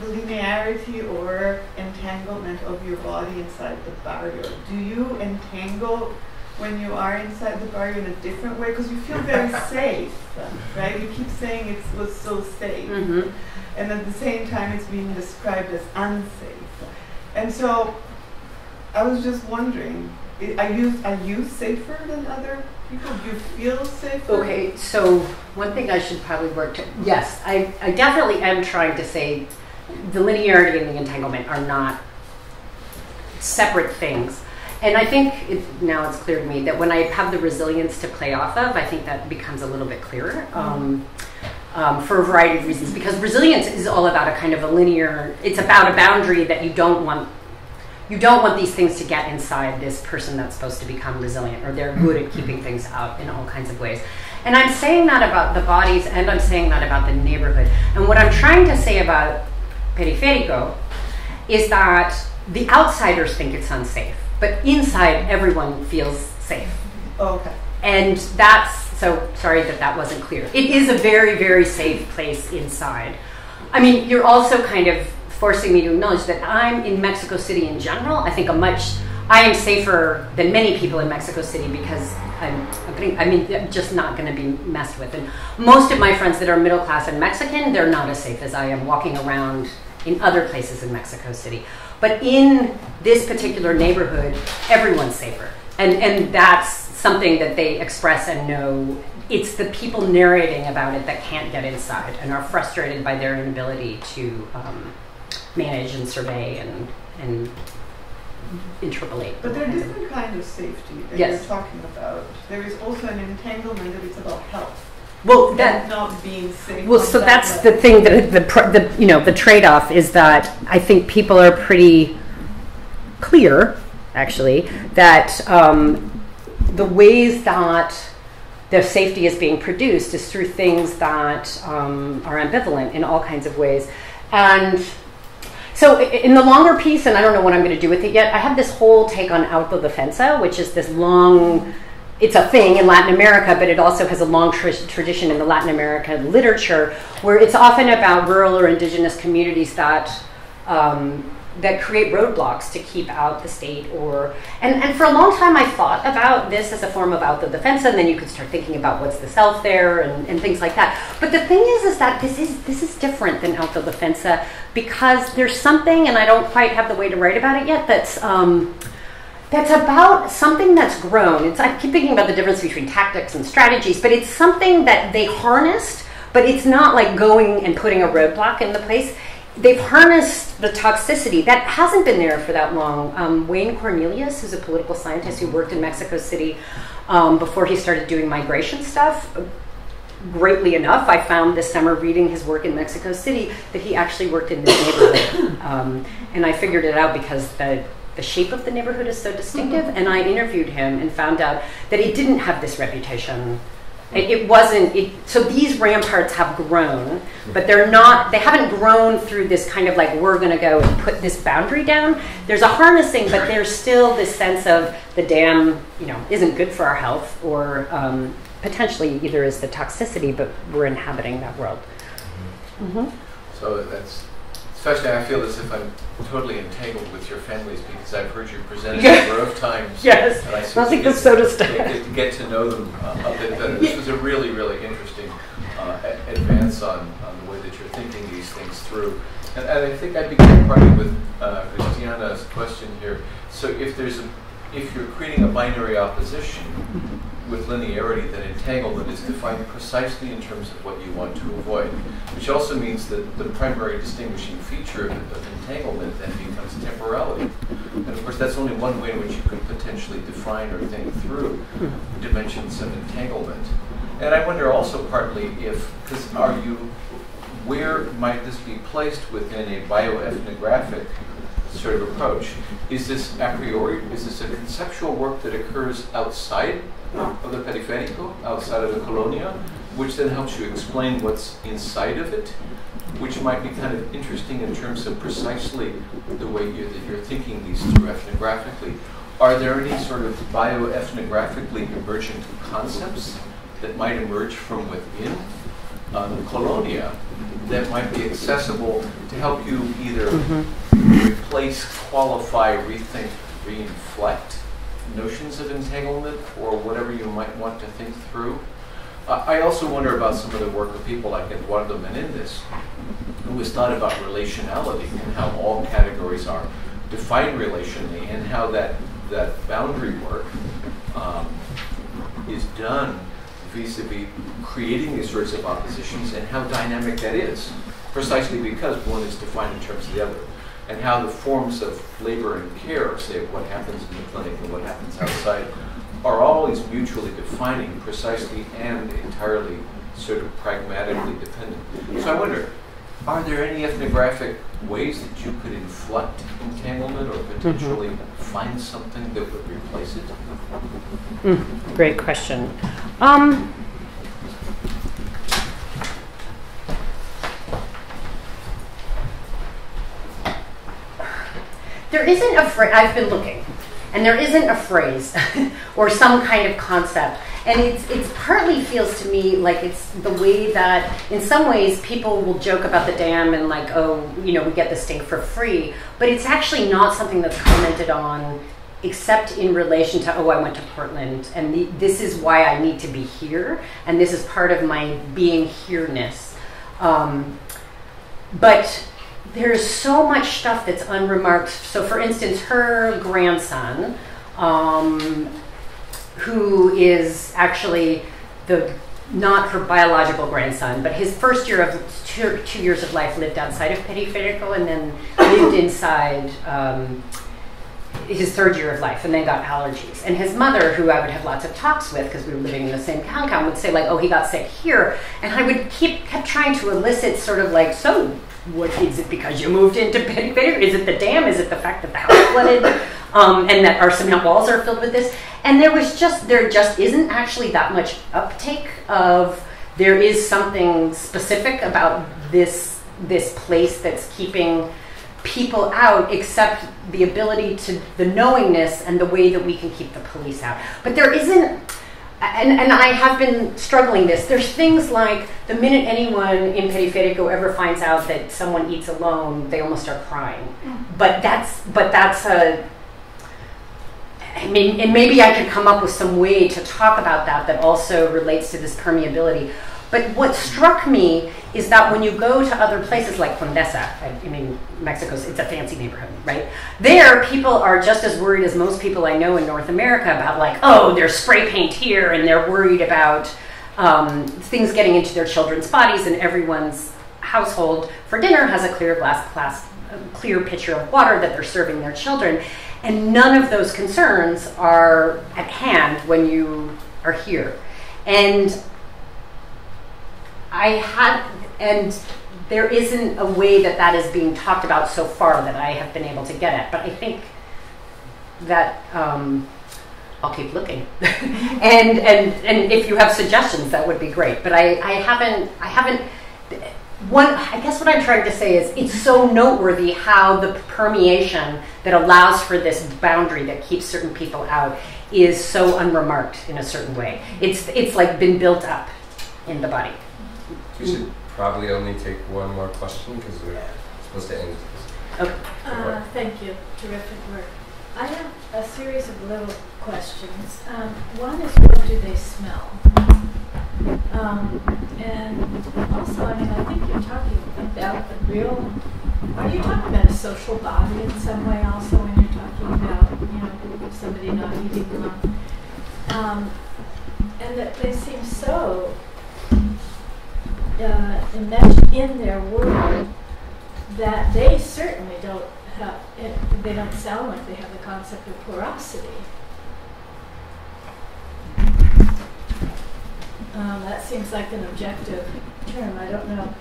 Speaker 6: the linearity or entanglement of your body inside the barrier. Do you entangle when you are inside the barrier in a different way? Because you feel very safe, right? You keep saying it was so safe
Speaker 2: Mhm.
Speaker 6: and at the same time it's being described as unsafe. And so I was just wondering, are you are you safer than other people? Do you feel safer?
Speaker 2: Okay, so one thing I should probably work to. Yes, I, I definitely am trying to say the linearity and the entanglement are not separate things. And I think it, now it's clear to me that when I have the resilience to play off of, I think that becomes a little bit clearer. Um, um, for a variety of reasons, because resilience is all about a kind of a linear. It's about a boundary that you don't want you don't want these things to get inside this person that's supposed to become resilient or they're good at keeping things out in all kinds of ways. And I'm saying that about the bodies and I'm saying that about the neighborhood. And what I'm trying to say about periférico is that the outsiders think it's unsafe, but inside everyone feels safe.
Speaker 6: Okay.
Speaker 2: And that's so sorry that that wasn't clear. It is a very, very safe place inside. I mean, you're also kind of forcing me to acknowledge that I'm in Mexico City in general. I think a much, I am safer than many people in Mexico City because I'm, I mean, I'm just not going to be messed with. And most of my friends that are middle class and Mexican, they're not as safe as I am walking around in other places in Mexico City. But in this particular neighborhood, everyone's safer. And, and that's something that they express and know. It's the people narrating about it that can't get inside and are frustrated by their inability to um, manage and survey and, and interpolate.
Speaker 6: But there are different kinds of safety that
Speaker 2: Yes.
Speaker 6: you're talking about. There is also an entanglement that it's about health.
Speaker 2: Well, that,
Speaker 6: not being safe.
Speaker 2: Well, so
Speaker 6: that
Speaker 2: that's the thing that the, pr- the you know the trade-off is that I think people are pretty clear, actually, that um, the ways that the safety is being produced is through things that um, are ambivalent in all kinds of ways, and. So in the longer piece, and I don't know what I'm going to do with it yet, I have this whole take on autodefensa, which is this long it's a thing in Latin America, but it also has a long tr- tradition in the Latin America literature where it's often about rural or indigenous communities that um, that create roadblocks to keep out the state or and, and for a long time I thought about this as a form of auto defensa and then you could start thinking about what's the self there and, and things like that. But the thing is is that this is this is different than auto defensa because there's something and I don't quite have the way to write about it yet that's um, that's about something that's grown. It's, I keep thinking about the difference between tactics and strategies, but it's something that they harnessed, but it's not like going and putting a roadblock in the place they've harnessed the toxicity that hasn't been there for that long. Um, Wayne Cornelius, who's a political scientist who worked in Mexico City um, before he started doing migration stuff, greatly enough, I found this summer reading his work in Mexico City that he actually worked in this neighborhood. Um, and I figured it out because the, the shape of the neighborhood is so distinctive. And I interviewed him and found out that he didn't have this reputation it, it wasn't, it, so these ramparts have grown, but they're not, they haven't grown through this kind of like, we're going to go and put this boundary down. There's a harnessing, but there's still this sense of the dam, you know, isn't good for our health or um, potentially either is the toxicity, but we're inhabiting that world. Mm-hmm.
Speaker 1: So that's especially I feel as if I'm totally entangled with your families because I've heard you present a number of times.
Speaker 2: yes, and I, I think the soda.
Speaker 1: To get to know them uh, a bit better. This was a really, really interesting uh, advance on, on the way that you're thinking these things through. And, and I think I began partly with uh, Christiana's question here. So if there's a, if you're creating a binary opposition, with linearity that entanglement is defined precisely in terms of what you want to avoid, which also means that the primary distinguishing feature of, of entanglement then becomes temporality. And of course, that's only one way in which you could potentially define or think through dimensions of entanglement. And I wonder also partly if, because are you, where might this be placed within a bioethnographic sort of approach? Is this a priori, is this a conceptual work that occurs outside of the periférico, outside of the colonia, which then helps you explain what's inside of it, which might be kind of interesting in terms of precisely the way you're, that you're thinking these through ethnographically. Are there any sort of bioethnographically emergent concepts that might emerge from within uh, the colonia that might be accessible to help you either mm-hmm. Replace, qualify, rethink, reinflect notions of entanglement or whatever you might want to think through. Uh, I also wonder about some of the work of people like Eduardo Menendez, who has thought about relationality and how all categories are defined relationally and how that, that boundary work um, is done vis-a-vis creating these sorts of oppositions and how dynamic that is, precisely because one is defined in terms of the other and how the forms of labor and care, say what happens in the clinic and what happens outside, are always mutually defining precisely and entirely sort of pragmatically dependent. So I wonder, are there any ethnographic ways that you could inflect entanglement or potentially mm-hmm. find something that would replace it?
Speaker 2: Mm, great question. Um, there isn't a phrase, I've been looking, and there isn't a phrase or some kind of concept. And it's, it's partly feels to me like it's the way that, in some ways, people will joke about the dam and like, oh, you know, we get this thing for free. But it's actually not something that's commented on except in relation to, oh, I went to Portland and the, this is why I need to be here. And this is part of my being here-ness. Um, but there's so much stuff that's unremarked. So, for instance, her grandson, um, who is actually the not her biological grandson, but his first year of two, two years of life lived outside of Periférico and then lived inside um, his third year of life and then got allergies. And his mother, who I would have lots of talks with because we were living in the same town, would say like, "Oh, he got sick here," and I would keep kept trying to elicit sort of like, "So what is it because you moved into Periférico? Is it the dam? Is it the fact that the house flooded um, and that our cement walls are filled with this? And there was just there just isn't actually that much uptake of there is something specific about this this place that's keeping people out except the ability to the knowingness and the way that we can keep the police out. But there isn't and, and I have been struggling this. There's things like the minute anyone in Periférico ever finds out that someone eats alone, they almost start crying. Mm. But that's but that's a I mean, and maybe I could come up with some way to talk about that that also relates to this permeability. But what struck me is that when you go to other places like Condesa, I, mean, Mexico's, it's a fancy neighborhood, right? There, people are just as worried as most people I know in North America about, like, oh, there's spray paint here, and they're worried about um, things getting into their children's bodies, and everyone's household for dinner has a clear glass, glass clear pitcher of water that they're serving their children. And none of those concerns are at hand when you are here. And I had, and there isn't a way that that is being talked about so far that I have been able to get at. But I think that um, I'll keep looking, and and and if you have suggestions, that would be great. But I, I haven't I haven't. One, I guess what I'm trying to say is it's so noteworthy how the permeation that allows for this boundary that keeps certain people out is so unremarked in a certain way. It's it's like been built up in the body.
Speaker 7: We should probably only take one more question because we're supposed to end.
Speaker 2: Okay.
Speaker 8: Uh, thank you. Terrific work. I have a series of little questions. Um, one is what do they smell? Um, and also, I mean, I think you're talking about a real. Are you talking about a social body in some way also when you're talking about, you know, somebody not eating enough? Um, and that they seem so uh, enmeshed in their world that they certainly don't have, it, they don't sound like they have the concept of porosity. Um, that seems like an objective term, I don't know.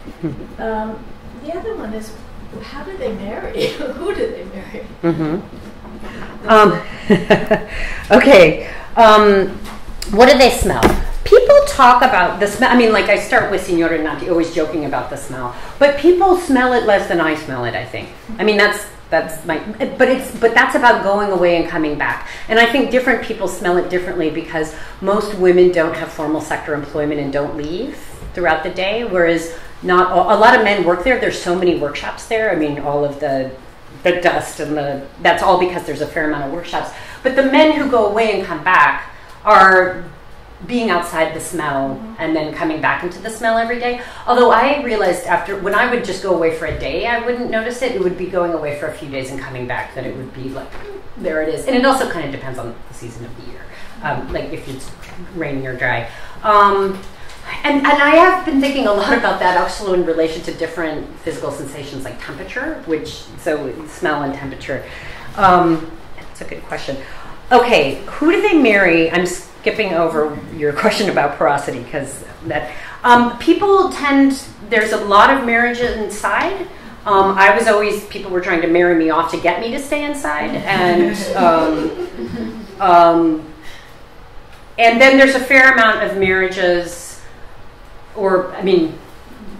Speaker 8: Um, the other one is, how do they marry? Who do they marry?
Speaker 2: Mm-hmm. Um, okay. Um, what do they smell? Talk about the smell. I mean, like I start with Senora Nati, always joking about the smell, but people smell it less than I smell it. I think. I mean, that's that's my. But it's but that's about going away and coming back. And I think different people smell it differently because most women don't have formal sector employment and don't leave throughout the day, whereas not a lot of men work there. There's so many workshops there. I mean, all of the the dust and the that's all because there's a fair amount of workshops. But the men who go away and come back are being outside the smell mm-hmm. and then coming back into the smell every day. Although I realized after when I would just go away for a day, I wouldn't notice it. It would be going away for a few days and coming back that it would be like there it is. And it also kind of depends on the season of the year, um, like if it's rainy or dry. Um, and, and I have been thinking a lot about that also in relation to different physical sensations like temperature, which so smell and temperature. Um, that's a good question. Okay, who do they marry? I'm skipping over your question about porosity because that um, people tend. There's a lot of marriage inside. Um, I was always people were trying to marry me off to get me to stay inside, and um, um, and then there's a fair amount of marriages, or I mean,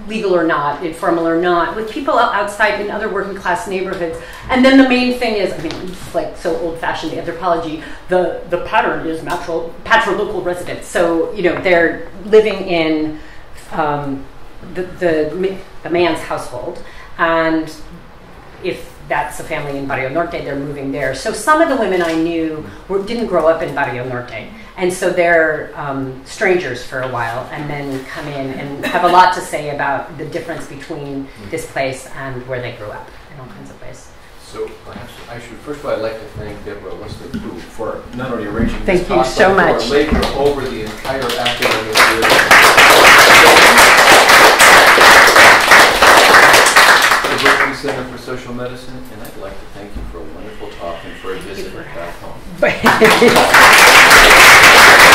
Speaker 2: legal or not, informal or not, with people outside in other working class neighborhoods. And then the main thing is, I mean, it's like so old fashioned anthropology, the, the pattern is natural, patrilocal residence. So, you know, they're living in um, the, the, the man's household. And if that's a family in Barrio Norte, they're moving there. So some of the women I knew were, didn't grow up in Barrio Norte. And so they're um, strangers for a while and then come in and have a lot to say about the difference between this place and where they grew up in all kinds of ways.
Speaker 1: So perhaps I should, first of all, I'd like to thank Deborah Koo for not only arranging
Speaker 2: thank
Speaker 1: this
Speaker 2: you
Speaker 1: talk,
Speaker 2: so
Speaker 1: but
Speaker 2: much.
Speaker 1: for labor over the entire academic year. the Berkeley Center for Social Medicine, and I'd like to thank you for a wonderful talk and for a visit back home.